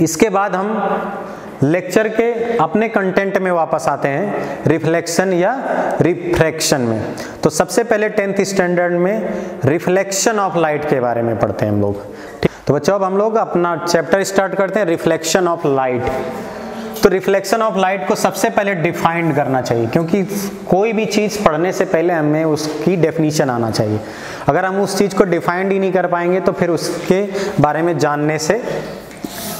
इसके बाद हम लेक्चर के अपने कंटेंट में वापस आते हैं रिफ्लेक्शन या रिफ्रैक्शन में। तो सबसे पहले टेंथ स्टैंडर्ड में रिफ्लेक्शन ऑफ़ लाइट के बारे में पढ़ते हैं हम लोग। तो बच्चों, अब हम लोग अपना चैप्टर स्टार्ट करते हैं रिफ्लेक्शन ऑफ़ लाइट तो रिफ्लेक्शन ऑफ़ लाइट को सबसे पहले डिफाइंड करना चाहिए, क्योंकि कोई भी चीज़ पढ़ने से पहले हमें उसकी डेफिनेशन आना चाहिए। अगर हम उस चीज़ को डिफाइंड ही नहीं कर पाएँगे तो फिर उसके बारे में जानने से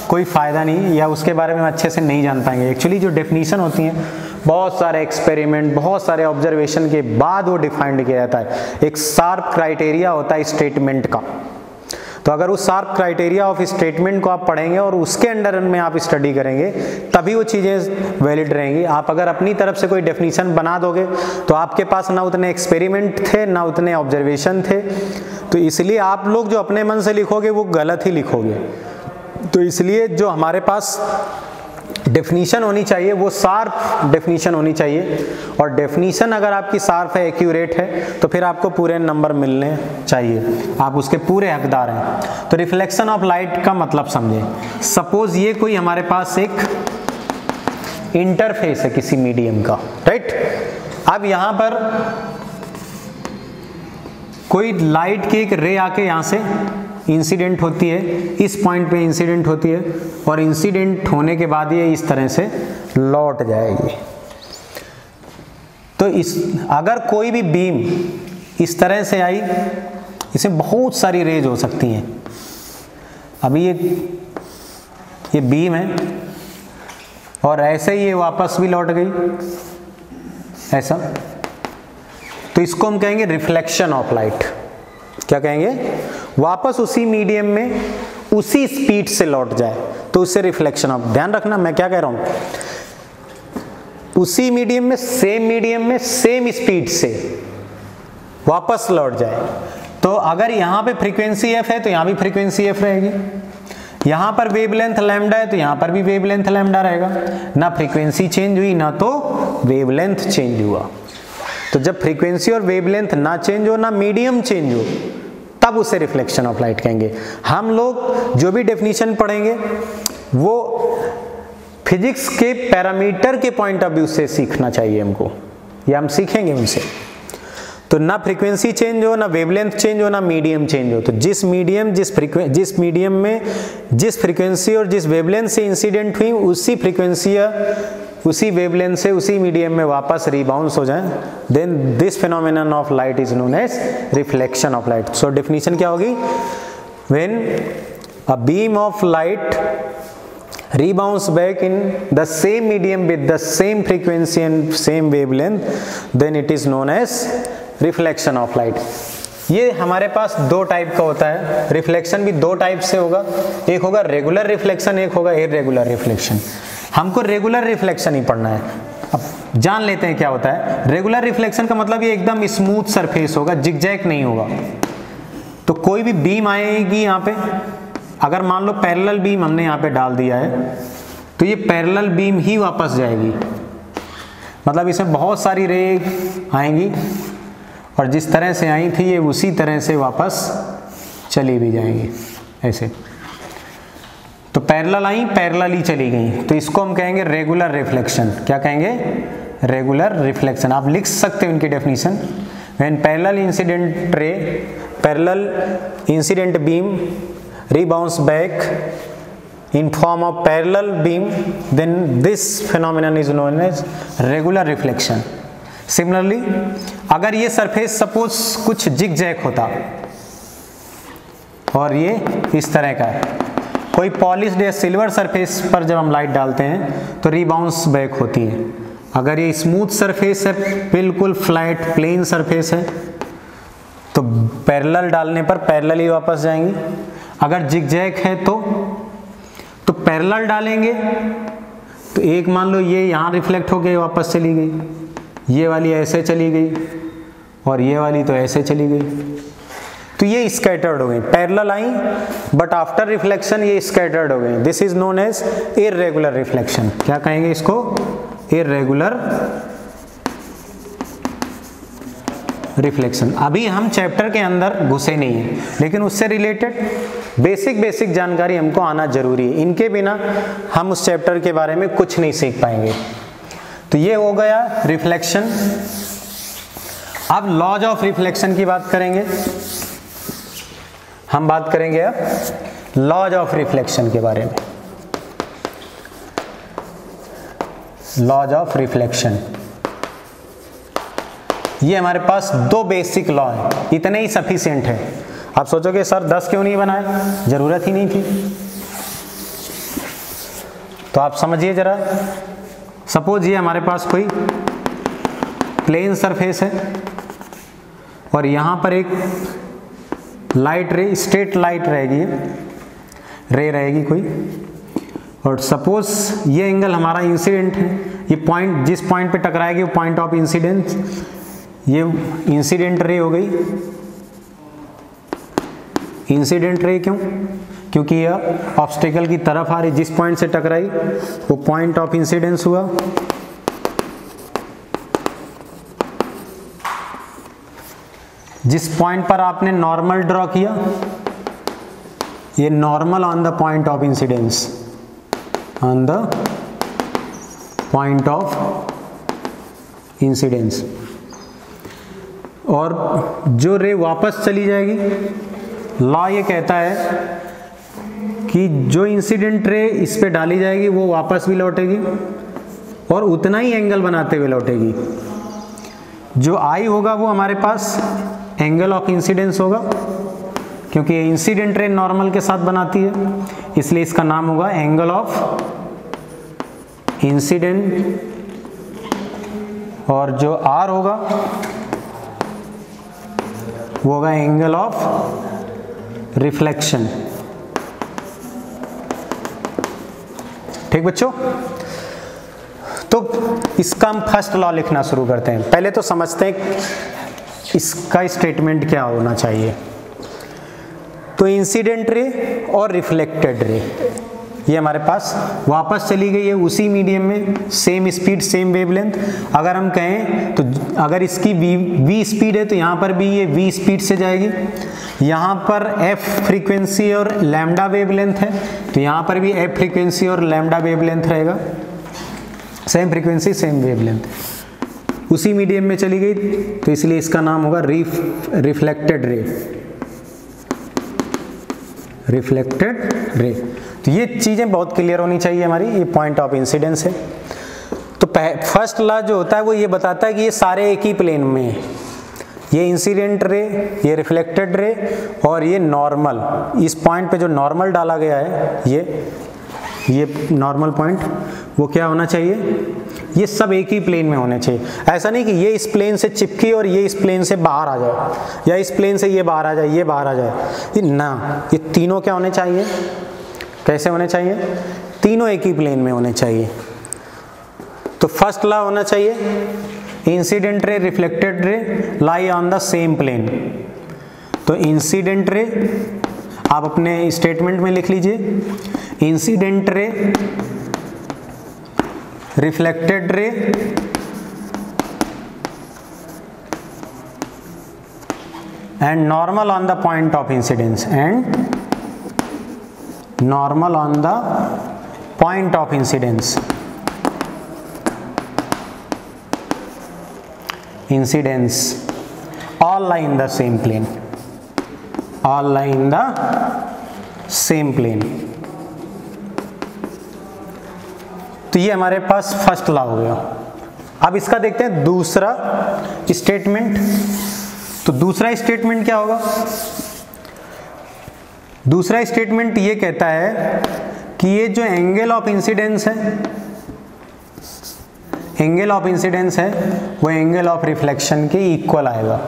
कोई फ़ायदा नहीं, या उसके बारे में अच्छे से नहीं जान पाएँगे। एक्चुअली जो डेफिनेशन होती हैं, बहुत सारे एक्सपेरिमेंट बहुत सारे ऑब्जर्वेशन के बाद वो डिफाइंड किया जाता है। एक शार्प क्राइटेरिया होता है स्टेटमेंट का। तो अगर उस शार्प क्राइटेरिया ऑफ़ स्टेटमेंट को आप पढ़ेंगे और उसके अंडर में आप स्टडी करेंगे, तभी वो चीज़ें वैलिड रहेंगी। आप अगर अपनी तरफ़ से कोई डेफिनेशन बना दोगे तो आपके पास ना उतने एक्सपेरिमेंट थे, ना उतने ऑब्जर्वेशन थे। तो इसलिए आप लोग जो अपने मन से लिखोगे, वो गलत ही लिखोगे। तो इसलिए जो हमारे पास डेफिनीशन होनी चाहिए, वो शार्प डेफिनीशन होनी चाहिए। और डेफिनीशन अगर आपकी शार्प है एक्यूरेट है तो फिर आपको पूरे नंबर मिलने चाहिए। आप उसके पूरे हकदार हैं। तो रिफ्लेक्शन ऑफ़ लाइट का मतलब समझें। सपोज़ ये कोई हमारे पास एक इंटरफेस है किसी मीडियम का राइट अब यहाँ पर कोई लाइट की एक रे आके यहाँ से इंसिडेंट होती है, इस पॉइंट पे इंसिडेंट होती है और इंसिडेंट होने के बाद ये इस तरह से लौट जाएगी। तो इस, अगर कोई भी बीम इस तरह से आई, इसमें बहुत सारी रेज हो सकती हैं। अभी ये ये बीम है और ऐसे ही ये वापस भी लौट गई, ऐसा। तो इसको हम कहेंगे रिफ्लेक्शन ऑफ़ लाइट क्या कहेंगे? वापस उसी मीडियम में उसी स्पीड से लौट जाए। तो उससे रिफ्लेक्शन ऑफ़ ध्यान रखना, मैं क्या कह रहा हूँ? उसी मीडियम में सेम मीडियम में सेम स्पीड से वापस लौट जाए। तो अगर यहाँ पे फ्रीक्वेंसी एफ़ है तो यहाँ भी फ्रीक्वेंसी एफ़ रहेगी। यहाँ पर वेवलेंथ लैम्डा है तो यहाँ पर भी वेवलेंथ लैम्डा रहेगा। ना फ्रीक्वेंसी चेंज हुई, ना तो वेवलेंथ चेंज हुआ। तो जब फ्रीक्वेंसी और वेवलेंथ ना चेंज हो, ना मीडियम चेंज हो तब उसे रिफ्लेक्शन ऑफ़ लाइट कहेंगे। हम लोग जो भी डेफिनेशन पढ़ेंगे, वो फिजिक्स के पैरामीटर के पॉइंट ऑफ़ व्यू से सीखना चाहिए हमको। या हम सीखेंगे उनसे। तो ना फ्रीक्वेंसी चेंज हो, ना वेवलेंथ चेंज हो, ना मीडियम चेंज हो। तो जिस मीडियम जिस फ्रीक्वें जिस मीडियम में जिस फ्रीक्वेंसी और जिस वेवलेंथ से इंसिडेंट हुई, उसी फ्रीक्वेंसी या उसी वेवलेंथ से, उसी मीडियम में वापस रिबाउंस हो जाए then this phenomenon of light is known as reflection of light so definition क्या होगी? When a beam of light rebounds back in the same medium with the same frequency and same wavelength, then it is known as reflection of light. ये हमारे पास दो type का होता है। Reflection भी दो टाइप से होगा। एक होगा रेगुलर रिफ्लेक्शन एक होगा इरेगुलर रिफ्लेक्शन हमको रेगुलर रिफ्लेक्शन ही पढ़ना है। अब जान लेते हैं क्या होता है। रेगुलर रिफ्लेक्शन का मतलब ये एकदम स्मूथ सरफेस होगा जिगजैक नहीं होगा। तो कोई भी बीम आएगी यहाँ पे। अगर मान लो पैरेलल बीम हमने यहाँ पे डाल दिया है तो ये पैरेलल बीम ही वापस जाएगी। मतलब इसमें बहुत सारी रे आएँगी और जिस तरह से आई थी, ये उसी तरह से वापस चली भी जाएँगी। ऐसे। तो पैरेलल आई, पैरेलल ही चली गई। तो इसको हम कहेंगे रेगुलर रिफ्लेक्शन क्या कहेंगे? रेगुलर रिफ्लेक्शन आप लिख सकते हो इनकी definition when parallel incident ray parallel incident beam rebounds back in form of parallel beam, then this phenomenon is known as regular reflection similarly, अगर ये सरफेस सपोज़ कुछ जैक होता, और ये इस तरह का है। कोई पॉलिश या सिल्वर सरफेस पर जब हम लाइट डालते हैं तो रिबाउंस बैक होती है। अगर ये स्मूथ सरफेस है, बिल्कुल फ्लैट प्लेन सरफेस है तो पैरेलल डालने पर पैरेलल ही वापस जाएँगी। अगर जिगजैग है तो तो पैरेलल डालेंगे तो एक मान लो ये यहाँ रिफ्लेक्ट हो गई वापस चली गई, ये वाली ऐसे चली गई, और ये वाली तो ऐसे चली गई। तो ये स्कैटर्ड हो गई। पैरेलल आई बट आफ्टर रिफ्लेक्शन ये स्कैटर्ड हो गई। This is known as irregular reflection क्या कहेंगे इसको? इरेगुलर रिफ्लेक्शन अभी हम चैप्टर के अंदर घुसे नहीं हैं, लेकिन उससे रिलेटेड बेसिक बेसिक जानकारी हमको आना ज़रूरी है। इनके बिना हम उस चैप्टर के बारे में कुछ नहीं सीख पाएँगे। तो ये हो गया रिफ्लेक्शन अब लॉज ऑफ़ रिफ्लेक्शन की बात करेंगे। हम बात करेंगे अब लॉज ऑफ़ रिफ्लेक्शन के बारे में। लॉज ऑफ़ रिफ्लेक्शन ये हमारे पास दो बेसिक लॉ है। इतने ही सफिशियंट है। आप सोचोगे, सर, दस क्यों नहीं बनाए? ज़रूरत ही नहीं थी। तो आप समझिए जरा। सपोज़ ये हमारे पास कोई प्लेन सरफेस है और यहाँ पर एक लाइट रे, स्ट्रेट लाइट रहेगी रे रहेगी कोई। और सपोज़ ये एंगल हमारा इंसिडेंट है। ये पॉइंट जिस पॉइंट पे टकराएगी, वो पॉइंट ऑफ़ इंसिडेंस ये इंसिडेंट रे हो गई। इंसिडेंट रे क्यों? क्योंकि यह ऑब्स्टेकल की तरफ़ आ रही। जिस पॉइंट से टकराई, वो पॉइंट ऑफ़ इंसिडेंस हुआ। जिस पॉइंट पर आपने नॉर्मल ड्रॉ किया, ये normal on the point of incidence on the point of incidence और जो रे वापस चली जाएगी लॉ ये कहता है कि जो इंसिडेंट रे इस पे डाली जाएगी, वो वापस भी लौटेगी और उतना ही एंगल बनाते हुए लौटेगी। जो आई होगा वो हमारे पास एंगल ऑफ़ इंसिडेंस होगा, क्योंकि इंसिडेंट रे नॉर्मल के साथ बनाती है, इसलिए इसका नाम होगा एंगल ऑफ़ इंसिडेंट। और जो आर होगा, वो होगा एंगल ऑफ़ रिफ्लेक्शन। ठीक बच्चों? तो इसका हम फ़र्स्ट लॉ लिखना शुरू करते हैं। पहले तो समझते हैं इसका स्टेटमेंट क्या होना चाहिए? तो इंसिडेंट रे और रिफ्लेक्टेड रे ये हमारे पास वापस चली गई है उसी मीडियम में सेम स्पीड सेम वेवलेंथ अगर हम कहें तो अगर इसकी वी वी स्पीड है तो यहाँ पर भी ये वी स्पीड से जाएगी। यहाँ पर एफ़ फ्रीक्वेंसी और लैम्डा वेवलेंथ है तो यहाँ पर भी एफ़ फ्रीक्वेंसी और लैम्डा वेवलेंथ रहेगा। सेम फ्रीक्वेंसी सेम वेवलेंथ उसी मीडियम में चली गई तो इसलिए इसका नाम होगा रिफ रिफ्लेक्टेड रे रिफ्लेक्टेड रे तो ये चीज़ें बहुत क्लियर होनी चाहिए हमारी, ये पॉइंट ऑफ़ इंसिडेंस है। तो फ़र्स्ट लॉ जो होता है, वो ये बताता है कि ये सारे एक ही प्लेन में ये इंसिडेंट रे ये रिफ्लेक्टेड रे और ये नॉर्मल इस पॉइंट पे जो नॉर्मल डाला गया है, ये ये नॉर्मल पॉइंट वो क्या होना चाहिए? ये सब एक ही प्लेन में होने चाहिए। ऐसा नहीं कि ये इस प्लेन से चिपकी और ये इस प्लेन से बाहर आ जाए, या इस प्लेन से ये बाहर आ जाए, ये बाहर आ जाए। ये ना, ये तीनों क्या होने चाहिए? कैसे होने चाहिए? तीनों एक ही प्लेन में होने चाहिए। तो फ़र्स्ट लॉ होना चाहिए incident ray reflected ray lie on the same plane तो इंसिडेंट रे आप अपने स्टेटमेंट में लिख लीजिए। Incident ray reflected ray. And normal on the point of incidence. And normal on the point of incidence. Incidence. All lie in the same plane. All lie in the same plane तो ये हमारे पास first law हो गया। अब इसका देखते हैं दूसरा स्टेटमेंट तो दूसरा स्टेटमेंट क्या होगा? दूसरा स्टेटमेंट ये कहता है कि ये जो एंगल ऑफ़ इंसिडेंस है एंगल ऑफ़ इंसिडेंस है, वो एंगल ऑफ़ रिफ्लेक्शन के इक्वल आएगा।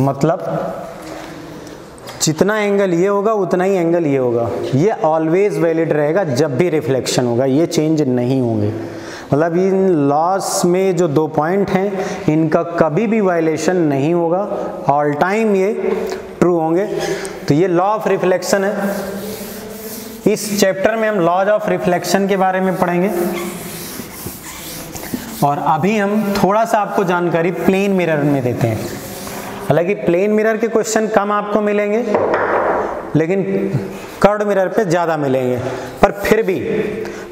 मतलब जितना एंगल ये होगा, उतना ही एंगल ये होगा। ये ऑलवेज वैलिड रहेगा, जब भी रिफ्लेक्शन होगा। ये चेंज नहीं होंगे। मतलब इन लॉस में जो दो पॉइंट हैं, इनका कभी भी वायलेशन नहीं होगा। ऑल टाइम ये ट्रू होंगे। तो ये लॉ ऑफ़ रिफ्लेक्शन है। इस चैप्टर में हम लॉज ऑफ़ रिफ्लेक्शन के बारे में पढ़ेंगे। और अभी हम थोड़ा सा आपको जानकारी प्लेन मिरर में देते हैं। हालाँकि प्लेन मिरर के क्वेश्चन कम आपको मिलेंगे, लेकिन कर्ड मिरर पे ज़्यादा मिलेंगे। पर फिर भी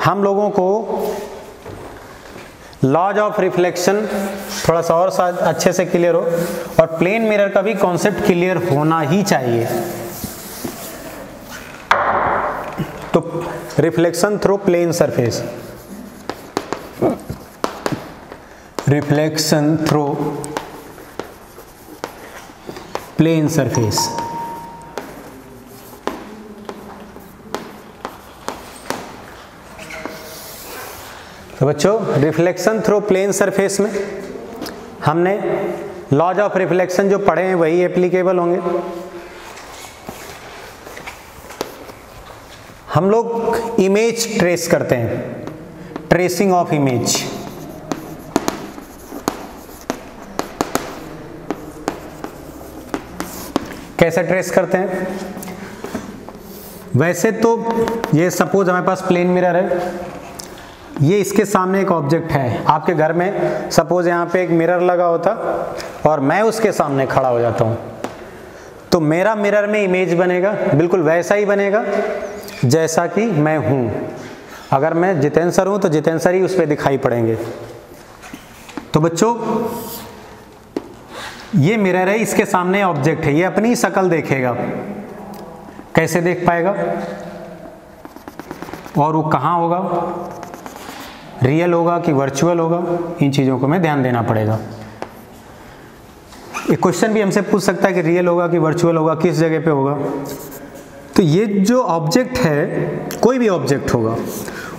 हम लोगों को लॉज ऑफ़ रिफ्लेक्शन थोड़ा सा और सा अच्छे से क्लियर हो, और प्लेन मिरर का भी कॉन्सेप्ट क्लियर होना ही चाहिए। तो reflection through plane surface reflection through plane surface तो बच्चों रिफ्लेक्शन थ्रू प्लेन सरफेस में हमने लॉज ऑफ़ रिफ्लेक्शन जो पढ़े हैं, वही एप्लीकेबल होंगे। हम लोग इमेज ट्रेस करते हैं। ट्रेसिंग ऑफ़ इमेज कैसे ट्रेस करते हैं? वैसे तो ये सपोज़ हमारे पास प्लेन मिरर है। ये इसके सामने एक ऑब्जेक्ट है। आपके घर में सपोज़ यहाँ पे एक मिरर लगा होता और मैं उसके सामने खड़ा हो जाता हूँ। तो मेरा मिरर में इमेज बनेगा, बिल्कुल वैसा ही बनेगा, जैसा कि मैं हूँ। अगर मैं जितेंद्र सर हूँ तो जितेंद्र सर ही उस पर दिखाई पड़ेंगे। तो बच्चों ये मिरर है, इसके सामने ऑब्जेक्ट है, ये अपनी शकल देखेगा। कैसे देख पाएगा? और वो कहाँ होगा? रियल होगा कि वर्चुअल होगा? इन चीज़ों को मैं ध्यान देना पड़ेगा। एक क्वेश्चन भी हमसे पूछ सकता है कि रियल होगा कि वर्चुअल होगा, किस जगह पे होगा? तो ये जो ऑब्जेक्ट है, कोई भी ऑब्जेक्ट होगा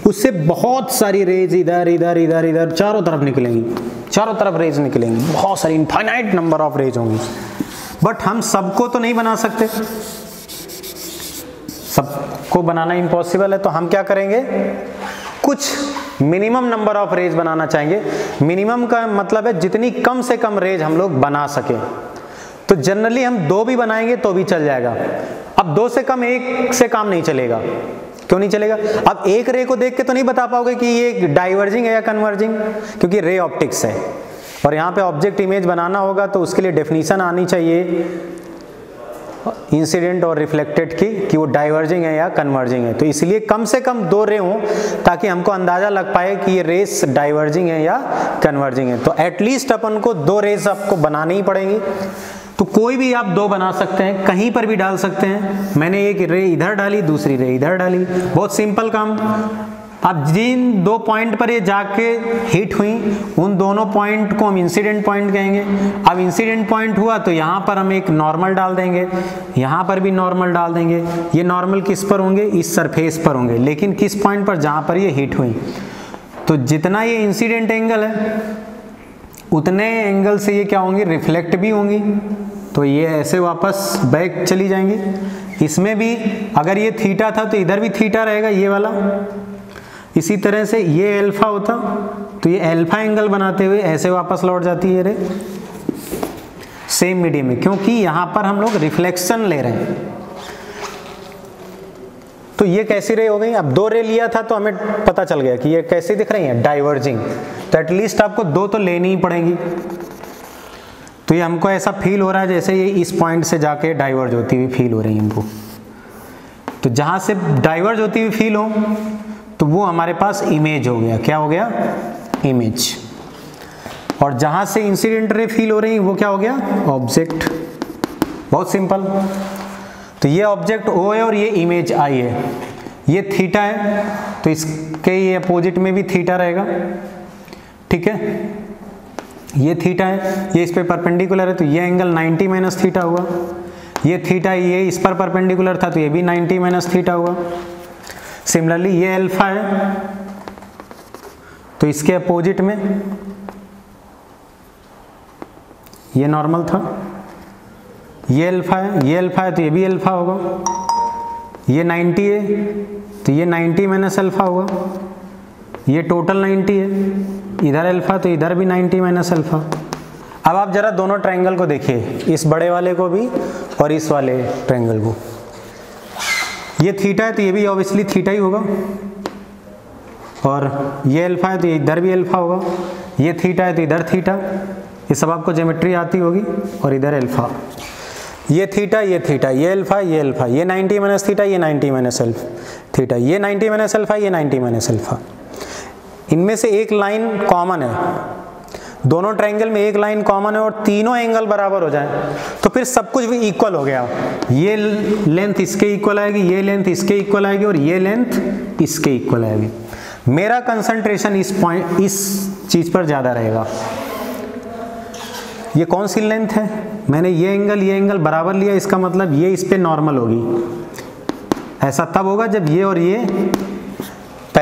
उससे बहुत सारी रेज इधर इधर इधर इधर, चारों तरफ़ निकलेंगी। चारों तरफ़ रेज निकलेंगी। बहुत सारी इनफाइनाइट नंबर ऑफ़ रेज होंगी। बट हम सबको तो नहीं बना सकते। सबको बनाना इम्पॉसिबल है तो हम क्या करेंगे? कुछ मिनिमम नंबर ऑफ़ रेज बनाना चाहेंगे। मिनिमम का मतलब है जितनी कम से कम रेज हम लोग बना सके। तो जनरली हम दो भी बनाएँगे तो भी चल जाएगा। अब दो से कम एक से काम नहीं चलेगा। क्यों नहीं चलेगा। अब एक रे को देख के तो नहीं बता पाओगे कि ये डाइवर्जिंग है या कन्वर्जिंग क्योंकि रे ऑप्टिक्स है। और यहाँ पे ऑब्जेक्ट इमेज बनाना होगा तो उसके लिए डेफिनेशन आनी चाहिए इंसिडेंट और रिफ्लेक्टेड की, कि वो डाइवर्जिंग है या कन्वर्जिंग है। तो इसलिए कम से कम दो रे हों, ताकि हमको अंदाज़ा लग पाए कि ये रेस डाइवर्जिंग है या कन्वर्जिंग है। तो एटलीस्ट अपन को दो रेस आपको बनानी ही पड़ेंगी। तो कोई भी आप दो बना सकते हैं, कहीं पर भी डाल सकते हैं। मैंने एक रे इधर डाली, दूसरी रे इधर डाली। बहुत सिंपल काम। अब जिन दो पॉइंट पर ये जाके हिट हुई, उन दोनों पॉइंट को हम इंसिडेंट पॉइंट कहेंगे। अब इंसिडेंट पॉइंट हुआ तो यहाँ पर हम एक नॉर्मल डाल देंगे। यहाँ पर भी नॉर्मल डाल देंगे। ये नॉर्मल किस पर होंगे? इस सरफेस पर होंगे। लेकिन किस पॉइंट पर? जहाँ पर ये हिट हुई। तो जितना ये इंसिडेंट एंगल है, उतने एंगल से ये क्या होंगी? रिफ्लेक्ट भी होंगी। तो ये ऐसे वापस बैक चली जाएँगी। इसमें भी अगर ये थीटा था तो इधर भी थीटा रहेगा ये वाला। इसी तरह से ये एल्फा होता तो ये एल्फा एंगल बनाते हुए ऐसे वापस लौट जाती है रे। सेम मीडियम में क्योंकि यहाँ पर हम लोग रिफ्लेक्शन ले रहे हैं। तो ये कैसी रे हो गई? अब दो रे लिया था तो हमें पता चल गया कि ये कैसी दिख रही है? डाइवर्जिंग तो एटलीस्ट आपको दो तो लेनी ही पड़ेगी। तो ये हमको ऐसा फील हो रहा है जैसे ये इस पॉइंट से जाके डाइवर्ज होती हुई फील हो रही है हमको। तो जहाँ से डाइवर्ज होती हुई फील हो तो वो हमारे पास इमेज हो गया। क्या हो गया? इमेज और जहाँ से इंसिडेंट रे फील हो रही, वो क्या हो गया? ऑब्जेक्ट बहुत सिंपल तो ये ऑब्जेक्ट ओ है और ये इमेज आई है। ये थीटा है तो इसके ये अपोजिट में भी थीटा रहेगा। ठीक है? ये थीटा है, ये इस पे परपेंडिकुलर है तो ये एंगल 90 माइनस थीटा हुआ। ये थीटा ये इस पर परपेंडिकुलर था तो ये भी 90 माइनस थीटा हुआ। सिमिलरली ये अल्फ़ा है तो इसके अपोजिट में ये नॉर्मल था। ये अल्फ़ा है, ये अल्फ़ा है तो ये भी अल्फ़ा होगा। ये 90 है तो ये 90 माइनस अल्फ़ा होगा। ये टोटल 90 है। इधर अल्फ़ा तो इधर भी 90 माइनस अल्फ़ा अब आप जरा दोनों ट्रायंगल को देखिए, इस बड़े वाले को भी और इस वाले ट्रायंगल को। ये थीटा है तो ये भी ऑब्वियसली थीटा ही होगा। और ये अल्फ़ा है तो इधर भी अल्फ़ा होगा। ये थीटा है तो इधर थीटा ये सब आपको ज्योमेट्री आती होगी, और इधर अल्फ़ा ये थीटा ये थीटा ये अल्फ़ा ये अल्फ़ा ये 90 माइनस थीटा ये 90 माइनस अल्फ़ा थीटा ये 90 माइनस अल्फ़ा ये 90 माइनस अल्फ़ा इनमें से एक लाइन कॉमन है। दोनों ट्रायंगल में एक लाइन कॉमन है और तीनों एंगल बराबर हो जाए तो फिर सब कुछ भी इक्वल हो गया। ये लेंथ इसके इक्वल आएगी, ये लेंथ इसके इक्वल आएगी और ये लेंथ इसके इक्वल आएगी। मेरा कंसंट्रेशन इस पॉइंट इस चीज़ पर ज़्यादा रहेगा। ये कौन सी लेंथ है? मैंने ये एंगल ये एंगल बराबर लिया, इसका मतलब ये इस पर नॉर्मल होगी। ऐसा तब होगा जब ये और ये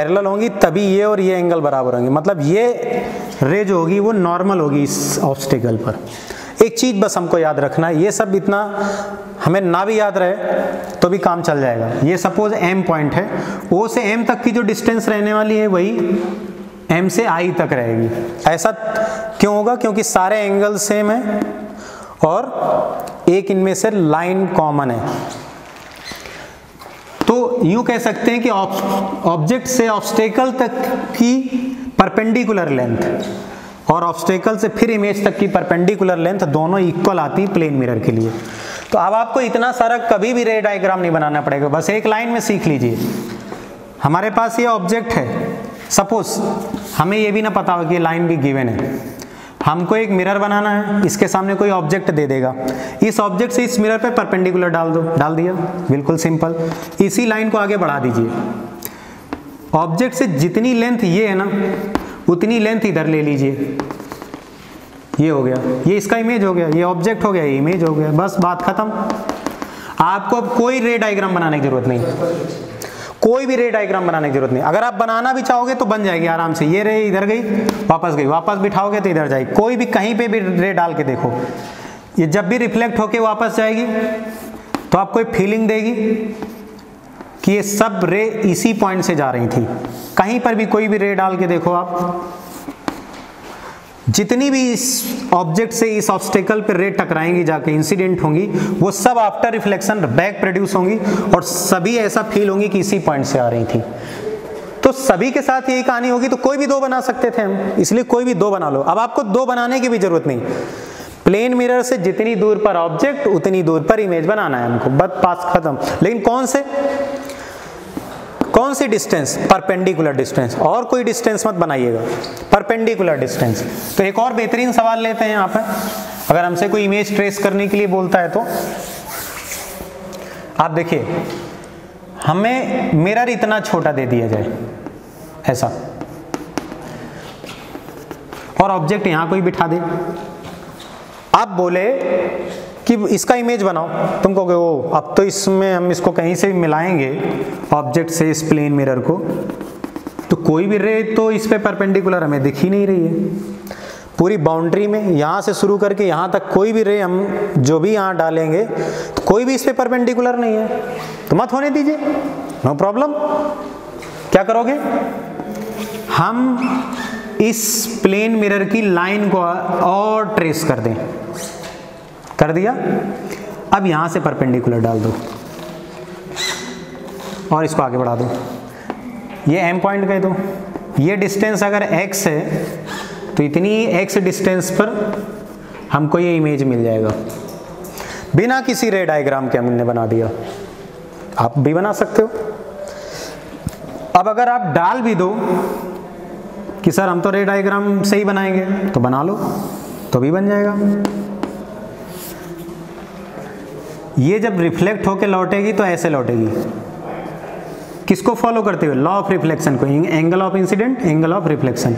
पैरेलल होंगी, तभी ये और ये एंगल बराबर होंगे। मतलब ये रे जो होगी, वो नॉर्मल होगी इस ऑब्स्टिकल पर। एक चीज़ बस हमको याद रखना है, ये सब इतना हमें ना भी याद रहे तो भी काम चल जाएगा। ये सपोज़ एम पॉइंट है ओ से एम तक की जो डिस्टेंस रहने वाली है, वही एम से आई तक रहेगी। ऐसा क्यों होगा? क्योंकि सारे एंगल सेम है और एक इनमें से लाइन कॉमन है। तो यूँ कह सकते हैं कि ऑब्जेक्ट से ऑब्स्टेकल तक की परपेंडिकुलर लेंथ और ऑब्स्टेकल से फिर इमेज तक की परपेंडिकुलर लेंथ दोनों इक्वल आती है प्लेन मिरर के लिए। तो अब आपको इतना सारा कभी भी रे डायग्राम नहीं बनाना पड़ेगा, बस एक लाइन में सीख लीजिए। हमारे पास ये ऑब्जेक्ट है। सपोज़ हमें ये भी ना पता हो कि लाइन भी गिवन है। हमको एक मिरर बनाना है, इसके सामने कोई ऑब्जेक्ट दे देगा। इस ऑब्जेक्ट से इस मिरर पे परपेंडिकुलर डाल दो, डाल दिया। बिल्कुल सिंपल इसी लाइन को आगे बढ़ा दीजिए। ऑब्जेक्ट से जितनी लेंथ ये है ना, उतनी लेंथ इधर ले लीजिए। ये हो गया। ये इसका इमेज हो गया। ये ऑब्जेक्ट हो गया, ये इमेज हो गया। बस, बात खत्म। आपको अब कोई रे डायग्राम बनाने की ज़रूरत नहीं। कोई भी रे डायग्राम बनाने की ज़रूरत नहीं। अगर आप बनाना भी चाहोगे तो बन जाएगी आराम से। ये रे इधर गई, वापस गई। वापस बिठाओगे तो इधर जाएगी। कोई भी कहीं पे भी रे डाल के देखो। ये जब भी रिफ्लेक्ट होके वापस जाएगी तो आपको एक फीलिंग देगी कि ये सब रे इसी पॉइंट से जा रही थी। कहीं पर भी कोई भी रे डाल के देखो आप। जितनी भी इस ऑब्जेक्ट से, इस ऑब्स्टेकल पर रे टकराएँगी, जाके इंसिडेंट होंगी, वो सब आफ्टर रिफ्लेक्शन बैक प्रोड्यूस होंगी और सभी ऐसा फील होंगी कि इसी पॉइंट से आ रही थी। तो सभी के साथ यही कहानी होगी तो कोई भी दो बना सकते थे हम, इसलिए कोई भी दो बना लो। अब आपको दो बनाने की भी ज़रूरत नहीं। प्लेन मिरर से जितनी दूर पर ऑब्जेक्ट उतनी दूर पर इमेज बनाना है हमको। बस पास खत्म। लेकिन कौन से? कौन सी डिस्टेंस परपेंडिकुलर डिस्टेंस और कोई डिस्टेंस मत बनाइएगा। परपेंडिकुलर डिस्टेंस तो एक और बेहतरीन सवाल लेते हैं यहाँ पर अगर हमसे कोई इमेज ट्रेस करने के लिए बोलता है तो। आप देखिए, हमें मिरर इतना छोटा दे दिया जाए। ऐसा। और ऑब्जेक्ट यहाँ कोई बिठा दे। आप बोले कि इसका इमेज बनाओ। तुम कहोगे ओ अब तो इसमें हम इसको कहीं से भी मिलाएँगे ऑब्जेक्ट से इस प्लेन मिरर को तो कोई भी रे तो इस पे परपेंडिकुलर हमें दिख ही नहीं रही है। पूरी बाउंड्री में, यहाँ से शुरू करके यहाँ तक कोई भी रे हम जो भी यहाँ डालेंगे तो कोई भी इस पे परपेंडिकुलर नहीं है। तो मत होने दीजिए। नो प्रॉब्लम क्या करोगे? हम इस प्लेन मिरर की लाइन को और ट्रेस कर दें। कर दिया। अब यहाँ से परपेंडिकुलर डाल दो और इसको आगे बढ़ा दो। ये एम पॉइंट कह दो। ये डिस्टेंस अगर एक्स है तो इतनी एक्स डिस्टेंस पर हमको ये इमेज मिल जाएगा। बिना किसी रे डायग्राम के हमने बना दिया। आप भी बना सकते हो। अब अगर आप डाल भी दो कि सर हम तो रे डायग्राम से ही बनाएँगे तो बना लो तो भी बन जाएगा। ये जब रिफ्लेक्ट होकर लौटेगी तो ऐसे लौटेगी। किसको फॉलो करते हुए? लॉ ऑफ़ रिफ्लेक्शन को। Angle of incident angle of reflection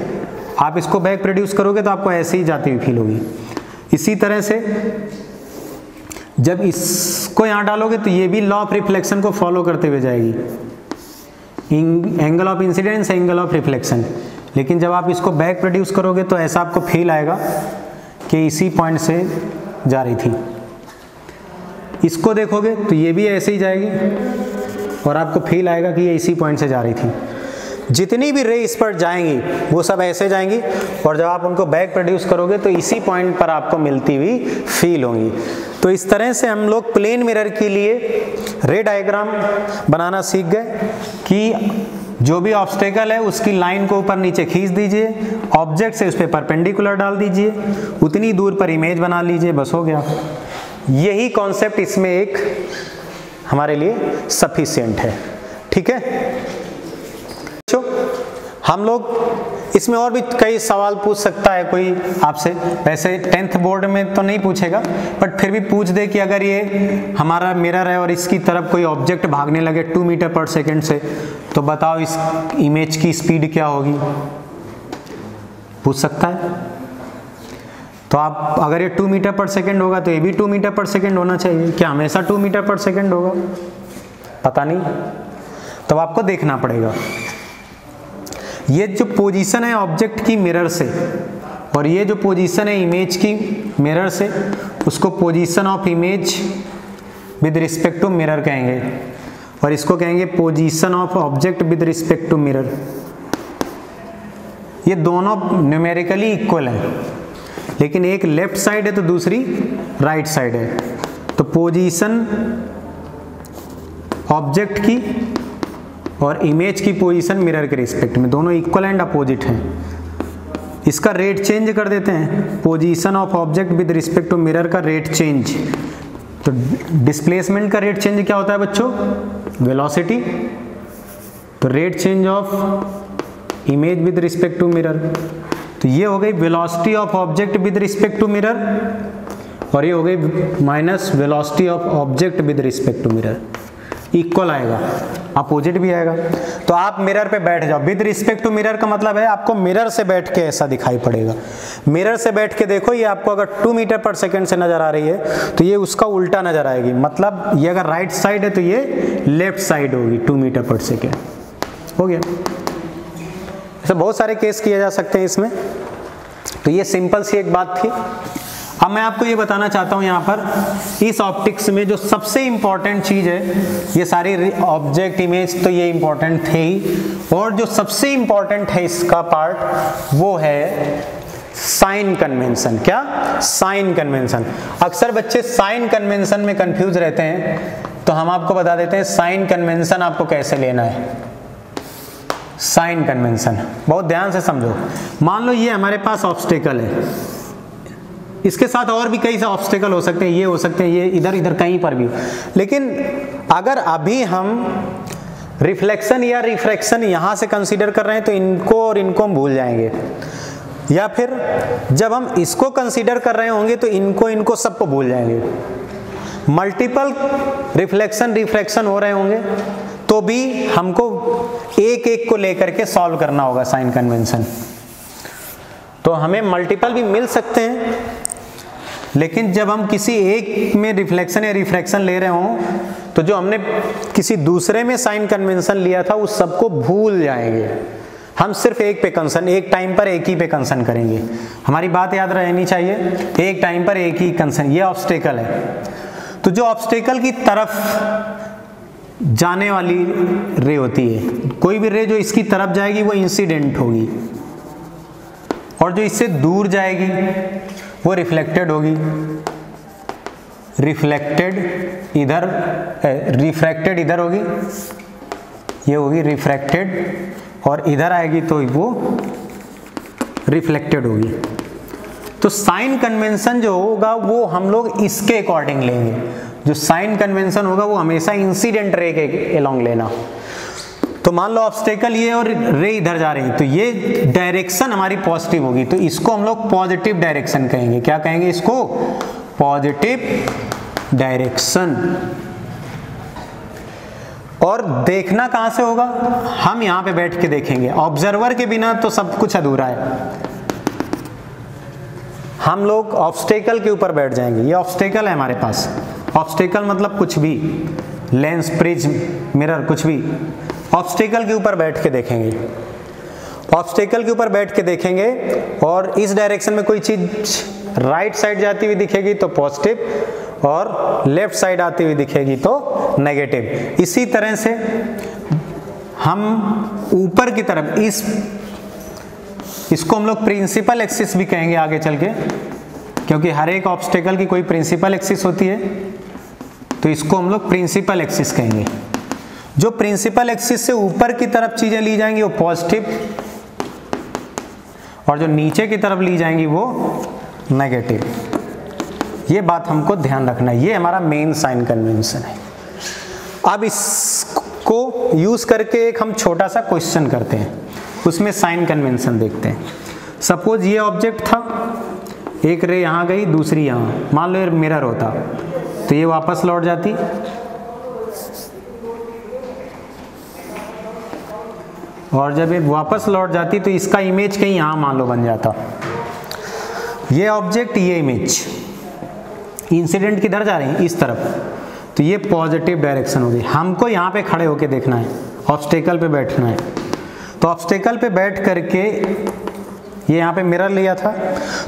आप इसको बैक प्रोड्यूस करोगे तो आपको ऐसे ही जाती हुई फील होगी। इसी तरह से जब इसको यहाँ डालोगे तो ये भी लॉ ऑफ़ रिफ्लेक्शन को फॉलो करते हुए जाएगी। Angle of incidence angle of reflection लेकिन जब आप इसको बैक प्रोड्यूस करोगे तो ऐसा आपको फील आएगा कि इसी पॉइंट से जा रही थी। इसको देखोगे तो ये भी ऐसे ही जाएगी और आपको फील आएगा कि ये इसी पॉइंट से जा रही थी। जितनी भी रे इस पर जाएँगी, वो सब ऐसे जाएँगी और जब आप उनको बैक प्रोड्यूस करोगे तो इसी पॉइंट पर आपको मिलती हुई फील होंगी। तो इस तरह से हम लोग प्लेन मिरर के लिए रे डायग्राम बनाना सीख गए कि जो भी ऑब्स्टेकल है, उसकी लाइन को ऊपर नीचे खींच दीजिए ऑब्जेक्ट से उस पर परपेंडिकुलर डाल दीजिए, उतनी दूर पर इमेज बना लीजिए, बस हो गया। यही कॉन्सेप्ट इसमें एक हमारे लिए सफिशियंट है। ठीक है? हम लोग इसमें और भी कई सवाल पूछ सकता है कोई आपसे। वैसे टेंथ बोर्ड में तो नहीं पूछेगा बट फिर भी पूछ दे कि अगर ये हमारा मिरर है और इसकी तरफ़ कोई ऑब्जेक्ट भागने लगे टू मीटर पर सेकेंड से तो बताओ इस इमेज की स्पीड क्या होगी? पूछ सकता है? तो आप, अगर ये टू मीटर पर सेकेंड होगा तो ये भी टू मीटर पर सेकेंड होना चाहिए। क्या हमेशा टू मीटर पर सेकेंड होगा? पता नहीं। तो आपको देखना पड़ेगा। ये जो पोजीशन है ऑब्जेक्ट की मिरर से, और ये जो पोजीशन है इमेज की मिरर से, उसको position of image with respect to mirror कहेंगे। और इसको कहेंगे position of object with respect to mirror ये दोनों न्यूमेरिकली इक्वल हैं। लेकिन एक लेफ़्ट साइड है तो दूसरी राइट साइड है। तो पोजीशन ऑब्जेक्ट की और इमेज की पोजीशन मिरर के रिस्पेक्ट में। दोनों इक्वल एंड अपोजिट हैं। इसका रेट चेंज कर देते हैं। Position of object with respect to mirror का रेट चेंज। तो डिस्प्लेसमेंट का रेट चेंज क्या होता है बच्चों? वेलोसिटी। तो rate change of image with respect to mirror. तो ये हो गई velocity of object with respect to mirror और ये हो गई minus velocity of object with respect to mirror equal आएगा। अपोजिट भी आएगा। तो आप मिरर पे बैठ जाओ। विद रिस्पेक्ट टू मिरर का मतलब है आपको मिरर से बैठ के ऐसा दिखाई पड़ेगा। मिरर से बैठ के देखो, ये आपको अगर टू मीटर पर सेकेंड से नज़र आ रही है तो ये उसका उल्टा नज़र आएगी। मतलब ये अगर राइट साइड है तो ये लेफ़्ट साइड होगी टू मीटर पर सेकेंड हो गया? ऐसे बहुत सारे केस किए जा सकते हैं इसमें। तो ये सिंपल सी एक बात थी। अब मैं आपको ये बताना चाहता हूँ यहाँ पर, इस ऑप्टिक्स में जो सबसे इंपॉर्टेंट चीज़ है, ये सारी ऑब्जेक्ट इमेज तो ये इंपॉर्टेंट थे ही। और जो सबसे इंपॉर्टेंट है इसका पार्ट वो है साइन कन्वेंशन क्या? साइन कन्वेंशन अक्सर बच्चे साइन कन्वेंशन में कंफ्यूज रहते हैं तो हम आपको बता देते हैं साइन कन्वेंशन आपको कैसे लेना है? Sign convention. बहुत ध्यान से समझो। मान लो ये हमारे पास ऑब्स्टेकल है। इसके साथ और भी कई से ऑब्स्टेकल हो सकते हैं, ये हो सकते हैं, ये इधर इधर, कहीं पर भी लेकिन अगर अभी हम रिफ्लेक्शन या रिफ्रैक्शन यहाँ से कंसीडर कर रहे हैं तो इनको और इनको हम भूल जाएँगे। या फिर जब हम इसको कंसीडर कर रहे होंगे तो इनको इनको सबको भूल जाएँगे। मल्टीपल रिफ्लेक्शन रिफ्रैक्शन हो रहे होंगे। तो भी हमको एक एक को लेकर के सॉल्व करना होगा साइन कन्वेंशन तो हमें मल्टीपल भी मिल सकते हैं, लेकिन जब हम किसी एक में रिफ्लेक्शन या रिफ्रैक्शन ले रहे हों तो जो हमने किसी दूसरे में साइन कन्वेंशन लिया था, उस सबको भूल जाएँगे। हम सिर्फ़ एक पे कंसर्न एक टाइम पर एक ही पे कंसर्न करेंगे। हमारी बात याद रहनी चाहिए, एक टाइम पर एक ही कंसर्न ये ऑब्स्टेकल है। तो जो ऑब्स्टेकल की तरफ़ जाने वाली रे होती है। कोई भी रे जो इसकी तरफ़ जाएगी, वो इंसिडेंट होगी। और जो इससे दूर जाएगी, वो रिफ्लेक्टेड होगी। रिफ्लेक्टेड इधर रिफ्रैक्टेड इधर होगी। ये होगी रिफ्रैक्टेड और इधर आएगी तो वो रिफ्लेक्टेड होगी। तो साइन कन्वेंशन जो होगा, वो हम लोग इसके अकॉर्डिंग लेंगे। जो साइन कन्वेंशन होगा वो हमेशा इंसिडेंट रे के अलोंग लेना। तो मान लो ऑब्स्टेकल ये और रे इधर जा रही है तो ये डायरेक्शन हमारी पॉजिटिव होगी। तो इसको हम लोग पॉजिटिव डायरेक्शन कहेंगे। क्या कहेंगे इसको? पॉजिटिव डायरेक्शन और देखना कहाँ से होगा? हम यहाँ पे बैठ के देखेंगे। ऑब्जर्वर के बिना तो सब कुछ अधूरा है। हम लोग ऑब्स्टेकल के ऊपर बैठ जाएँगे। ये ऑब्स्टेकल है हमारे पास। ऑब्स्टेकल मतलब कुछ भी लेंस प्रिज्म मिरर कुछ भी ऑब्स्टेकल के ऊपर बैठ के देखेंगे। ऑब्स्टेकल के ऊपर बैठ के देखेंगे और इस डायरेक्शन में कोई चीज़ राइट साइड जाती हुई दिखेगी तो पॉजिटिव और लेफ़्ट साइड आती हुई दिखेगी तो नेगेटिव इसी तरह से हम ऊपर की तरफ़, इस, इसको हम लोग प्रिंसिपल एक्सिस भी कहेंगे आगे चल के, क्योंकि हर एक ऑब्स्टेकल की कोई प्रिंसिपल एक्सिस होती है। तो इसको हम लोग प्रिंसिपल एक्सिस कहेंगे। जो प्रिंसिपल एक्सिस से ऊपर की तरफ़ चीज़ें ली जाएँगी वो पॉजिटिव और जो नीचे की तरफ़ ली जाएँगी वो नेगेटिव ये बात हमको ध्यान रखना है। ये हमारा मेन साइन कन्वेंशन है। अब इसको यूज़ करके एक हम छोटा सा क्वेश्चन करते हैं। उसमें साइन कन्वेंशन देखते हैं। सपोज़ ये ऑब्जेक्ट था। एक रे यहाँ गई, दूसरी यहाँ। मान लो ये मिरर होता। तो ये वापस लौट जाती। और जब ये वापस लौट जाती तो इसका इमेज कहीं यहाँ मान लो बन जाता। ये ऑब्जेक्ट ये इमेज इंसिडेंट किधर जा रही है? इस तरफ़। तो ये पॉजिटिव डायरेक्शन होगी हमको यहाँ पे खड़े होके देखना है। ऑब्स्टेकल पे बैठना है। तो ऑब्स्टेकल पे बैठ करके ये यहाँ पे मिरर लिया था।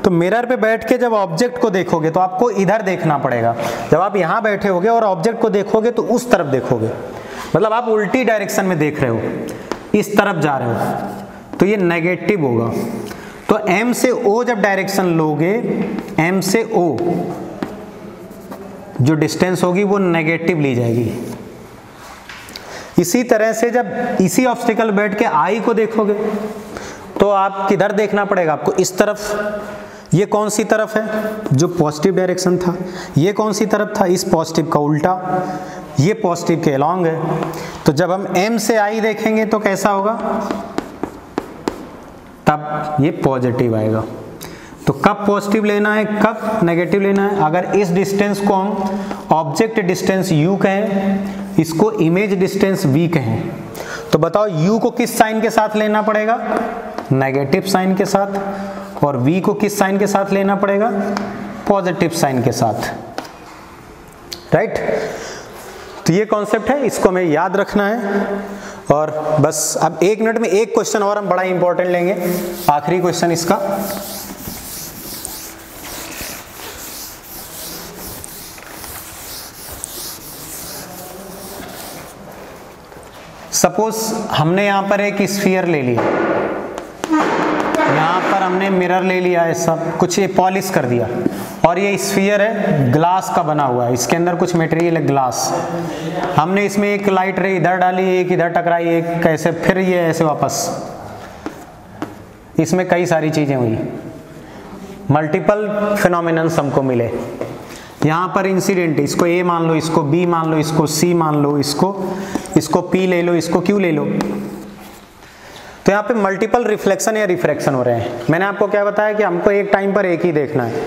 तो मिरर पे बैठ के जब ऑब्जेक्ट को देखोगे तो आपको इधर देखना पड़ेगा। जब आप यहाँ बैठे होगे और ऑब्जेक्ट को देखोगे तो उस तरफ़ देखोगे। मतलब आप उल्टी डायरेक्शन में देख रहे हो। इस तरफ़ जा रहे हो। तो ये नेगेटिव होगा। तो M से O जब डायरेक्शन लोगे, M से O, जो डिस्टेंस होगी, वो नेगेटिव ली जाएगी। इसी तरह से जब इसी ऑब्स्टिकल बैठ के आई को देखोगे तो आप किधर देखना पड़ेगा आपको? इस तरफ़। ये कौन सी तरफ़ है? जो पॉजिटिव डायरेक्शन था। ये कौन सी तरफ़ था? इस पॉजिटिव का उल्टा। ये पॉजिटिव के अलॉन्ग है। तो जब हम एम से आई देखेंगे तो कैसा होगा? तब ये पॉजिटिव आएगा। तो कब पॉजिटिव लेना है? कब नेगेटिव लेना है? अगर इस डिस्टेंस को हम ऑब्जेक्ट डिस्टेंस u कहें, इसको इमेज डिस्टेंस v कहें तो बताओ u को किस साइन के साथ लेना पड़ेगा? नेगेटिव साइन के साथ और v को किस साइन के साथ लेना पड़ेगा? पॉजिटिव साइन के साथ। राइट तो ये कॉन्सेप्ट है, इसको हमें याद रखना है। और बस अब एक मिनट में एक क्वेश्चन और हम बड़ा इंपॉर्टेंट लेंगे। आखिरी क्वेश्चन इसका। सपोज़ हमने यहाँ पर एक स्फीयर ले लिया यहाँ पर हमने मिरर ले लिया है सब। कुछ ये पॉलिश कर दिया। और ये स्फीयर है ग्लास का बना हुआ है। इसके अंदर कुछ मटेरियल है ग्लास हमने इसमें एक लाइट रे इधर डाली, एक इधर टकराई, एक कैसे फिर ये ऐसे वापस। इसमें कई सारी चीज़ें हुई। मल्टीपल फिनोमिनन्स हमको मिले। यहाँ पर इंसिडेंट इसको ए मान लो, इसको बी मान लो, इसको सी मान लो, इसको इसको पी ले लो, इसको क्यू ले लो। तो यहाँ पे मल्टीपल रिफ्लेक्शन या रिफ्रैक्शन हो रहे हैं। मैंने आपको क्या बताया कि हमको एक टाइम पर एक ही देखना है।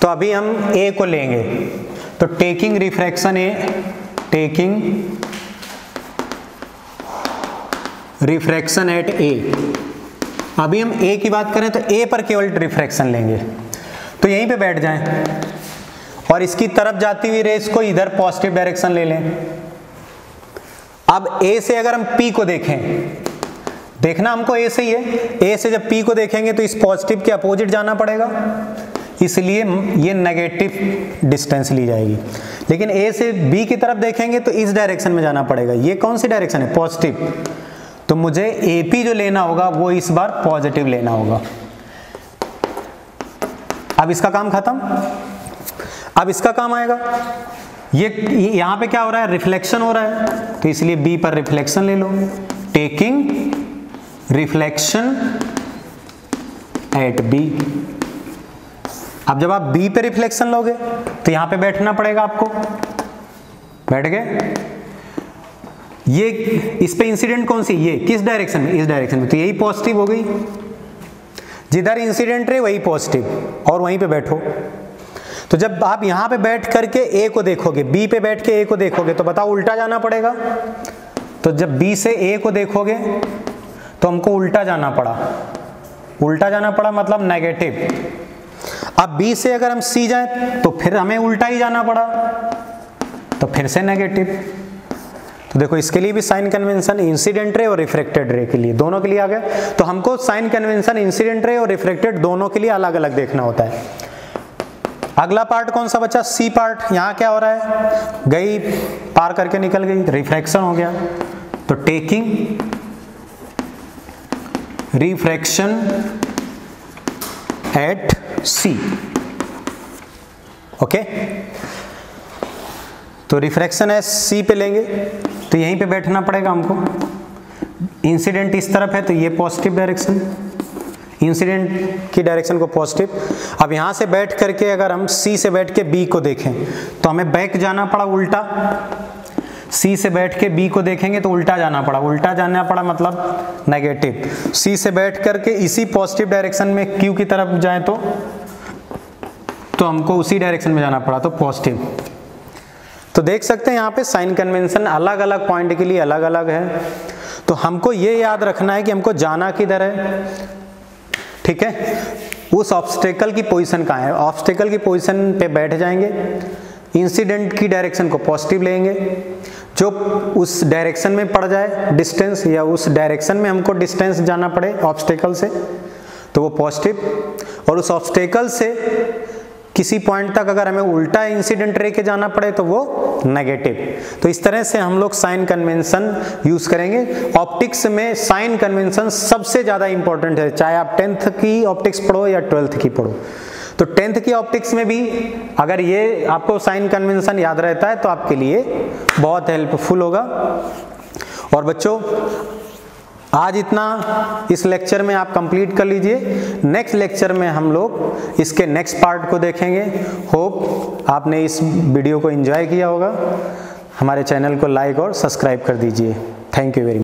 तो अभी हम ए को लेंगे। तो taking refraction A taking refraction at A अभी हम ए की बात करें तो ए पर केवल रिफ्रैक्शन लेंगे। तो यहीं पे बैठ जाएँ। और इसकी तरफ़ जाती हुई रेस को इधर पॉजिटिव डायरेक्शन ले लें। अब ए से अगर हम पी को देखें देखना हमको ए से ही है। ए से जब पी को देखेंगे तो इस पॉजिटिव के अपोजिट जाना पड़ेगा। इसलिए ये नेगेटिव डिस्टेंस ली जाएगी। लेकिन ए से बी की तरफ़ देखेंगे तो इस डायरेक्शन में जाना पड़ेगा। ये कौन सी डायरेक्शन है? पॉजिटिव तो मुझे ए पी जो लेना होगा, वो इस बार पॉजिटिव लेना होगा। अब इसका काम खत्म। अब इसका काम आएगा। ये यहाँ पे क्या हो रहा है? रिफ्लेक्शन हो रहा है। तो इसलिए बी पर रिफ्लेक्शन ले लो। Taking reflection at B. अब जब आप बी पे रिफ्लेक्शन लोगे तो यहाँ पे बैठना पड़ेगा आपको। बैठ गए? ये, इस पे इंसिडेंट कौन सी? ये, किस डायरेक्शन में? इस डायरेक्शन में। तो यही पॉजिटिव हो गई। जिधर इंसिडेंट रहे, वही पॉजिटिव और वहीं पे बैठो। तो जब आप यहाँ पे बैठ करके ए को देखोगे बी पे बैठ के ए को देखोगे तो बताओ उल्टा जाना पड़ेगा। तो जब बी से ए को देखोगे तो हमको उल्टा जाना पड़ा। उल्टा जाना पड़ा मतलब नेगेटिव अब बी से अगर हम सी जाए तो फिर हमें उल्टा ही जाना पड़ा। तो फिर से नेगेटिव तो देखो, इसके लिए भी साइन कन्वेंशन इंसिडेंट रे और रिफ्रेक्टेड रे के लिए। दोनों के लिए आ गया। तो हमको साइन कन्वेंशन इंसिडेंट रे और रिफ्रेक्टेड दोनों के लिए अलग अलग देखना होता है। अगला पार्ट कौन सा बचा? सी पार्ट यहाँ क्या हो रहा है? गई, पार करके निकल गई। रिफ्रैक्शन हो गया। तो taking refraction at C okay तो रिफ्रैक्शन है सी पे लेंगे तो यहीं पे बैठना पड़ेगा हमको। इंसिडेंट इस तरफ़ है तो ये पॉजिटिव डायरेक्शन इंसिडेंट की डायरेक्शन को पॉजिटिव अब यहाँ से बैठ करके अगर हम सी से बैठ के बी को देखें तो हमें बैक जाना पड़ा उल्टा। सी से बैठ के बी को देखेंगे तो उल्टा जाना पड़ा। उल्टा जाना पड़ा मतलब नेगेटिव सी से बैठ करके इसी पॉजिटिव डायरेक्शन में क्यू की तरफ़ जाए तो तो हमको उसी डायरेक्शन में जाना पड़ा तो पॉजिटिव तो देख सकते हैं यहाँ पे साइन कन्वेंशन अलग अलग पॉइंट के लिए अलग अलग है। तो हमको ये याद रखना है कि हमको जाना किधर है। ठीक है? उस ऑब्स्टेकल की पोजीशन कहाँ है? ऑब्स्टेकल की पोजीशन पे बैठ जाएँगे। इंसिडेंट की डायरेक्शन को पॉजिटिव लेंगे। जो उस डायरेक्शन में पड़ जाए डिस्टेंस या उस डायरेक्शन में हमको डिस्टेंस जाना पड़े ऑब्स्टेकल से तो वो पॉजिटिव और उस ऑब्स्टेकल से किसी पॉइंट तक अगर हमें उल्टा इंसिडेंट रे के जाना पड़े तो वो नेगेटिव तो इस तरह से हम लोग साइन कन्वेंशन यूज़ करेंगे। ऑप्टिक्स में साइन कन्वेंशन सबसे ज़्यादा इंपॉर्टेंट है, चाहे आप टेंथ की ऑप्टिक्स पढ़ो या ट्वेल्थ की पढ़ो। तो टेंथ की ऑप्टिक्स में भी अगर ये आपको साइन कन्वेंशन याद रहता है तो आपके लिए बहुत हेल्पफुल होगा। और बच्चों, आज इतना इस लेक्चर में आप कंप्लीट कर लीजिए। नेक्स्ट लेक्चर में हम लोग इसके नेक्स्ट पार्ट को देखेंगे। होप आपने इस वीडियो को एंजॉय किया होगा। हमारे चैनल को लाइक और सब्सक्राइब कर दीजिए। Thank you very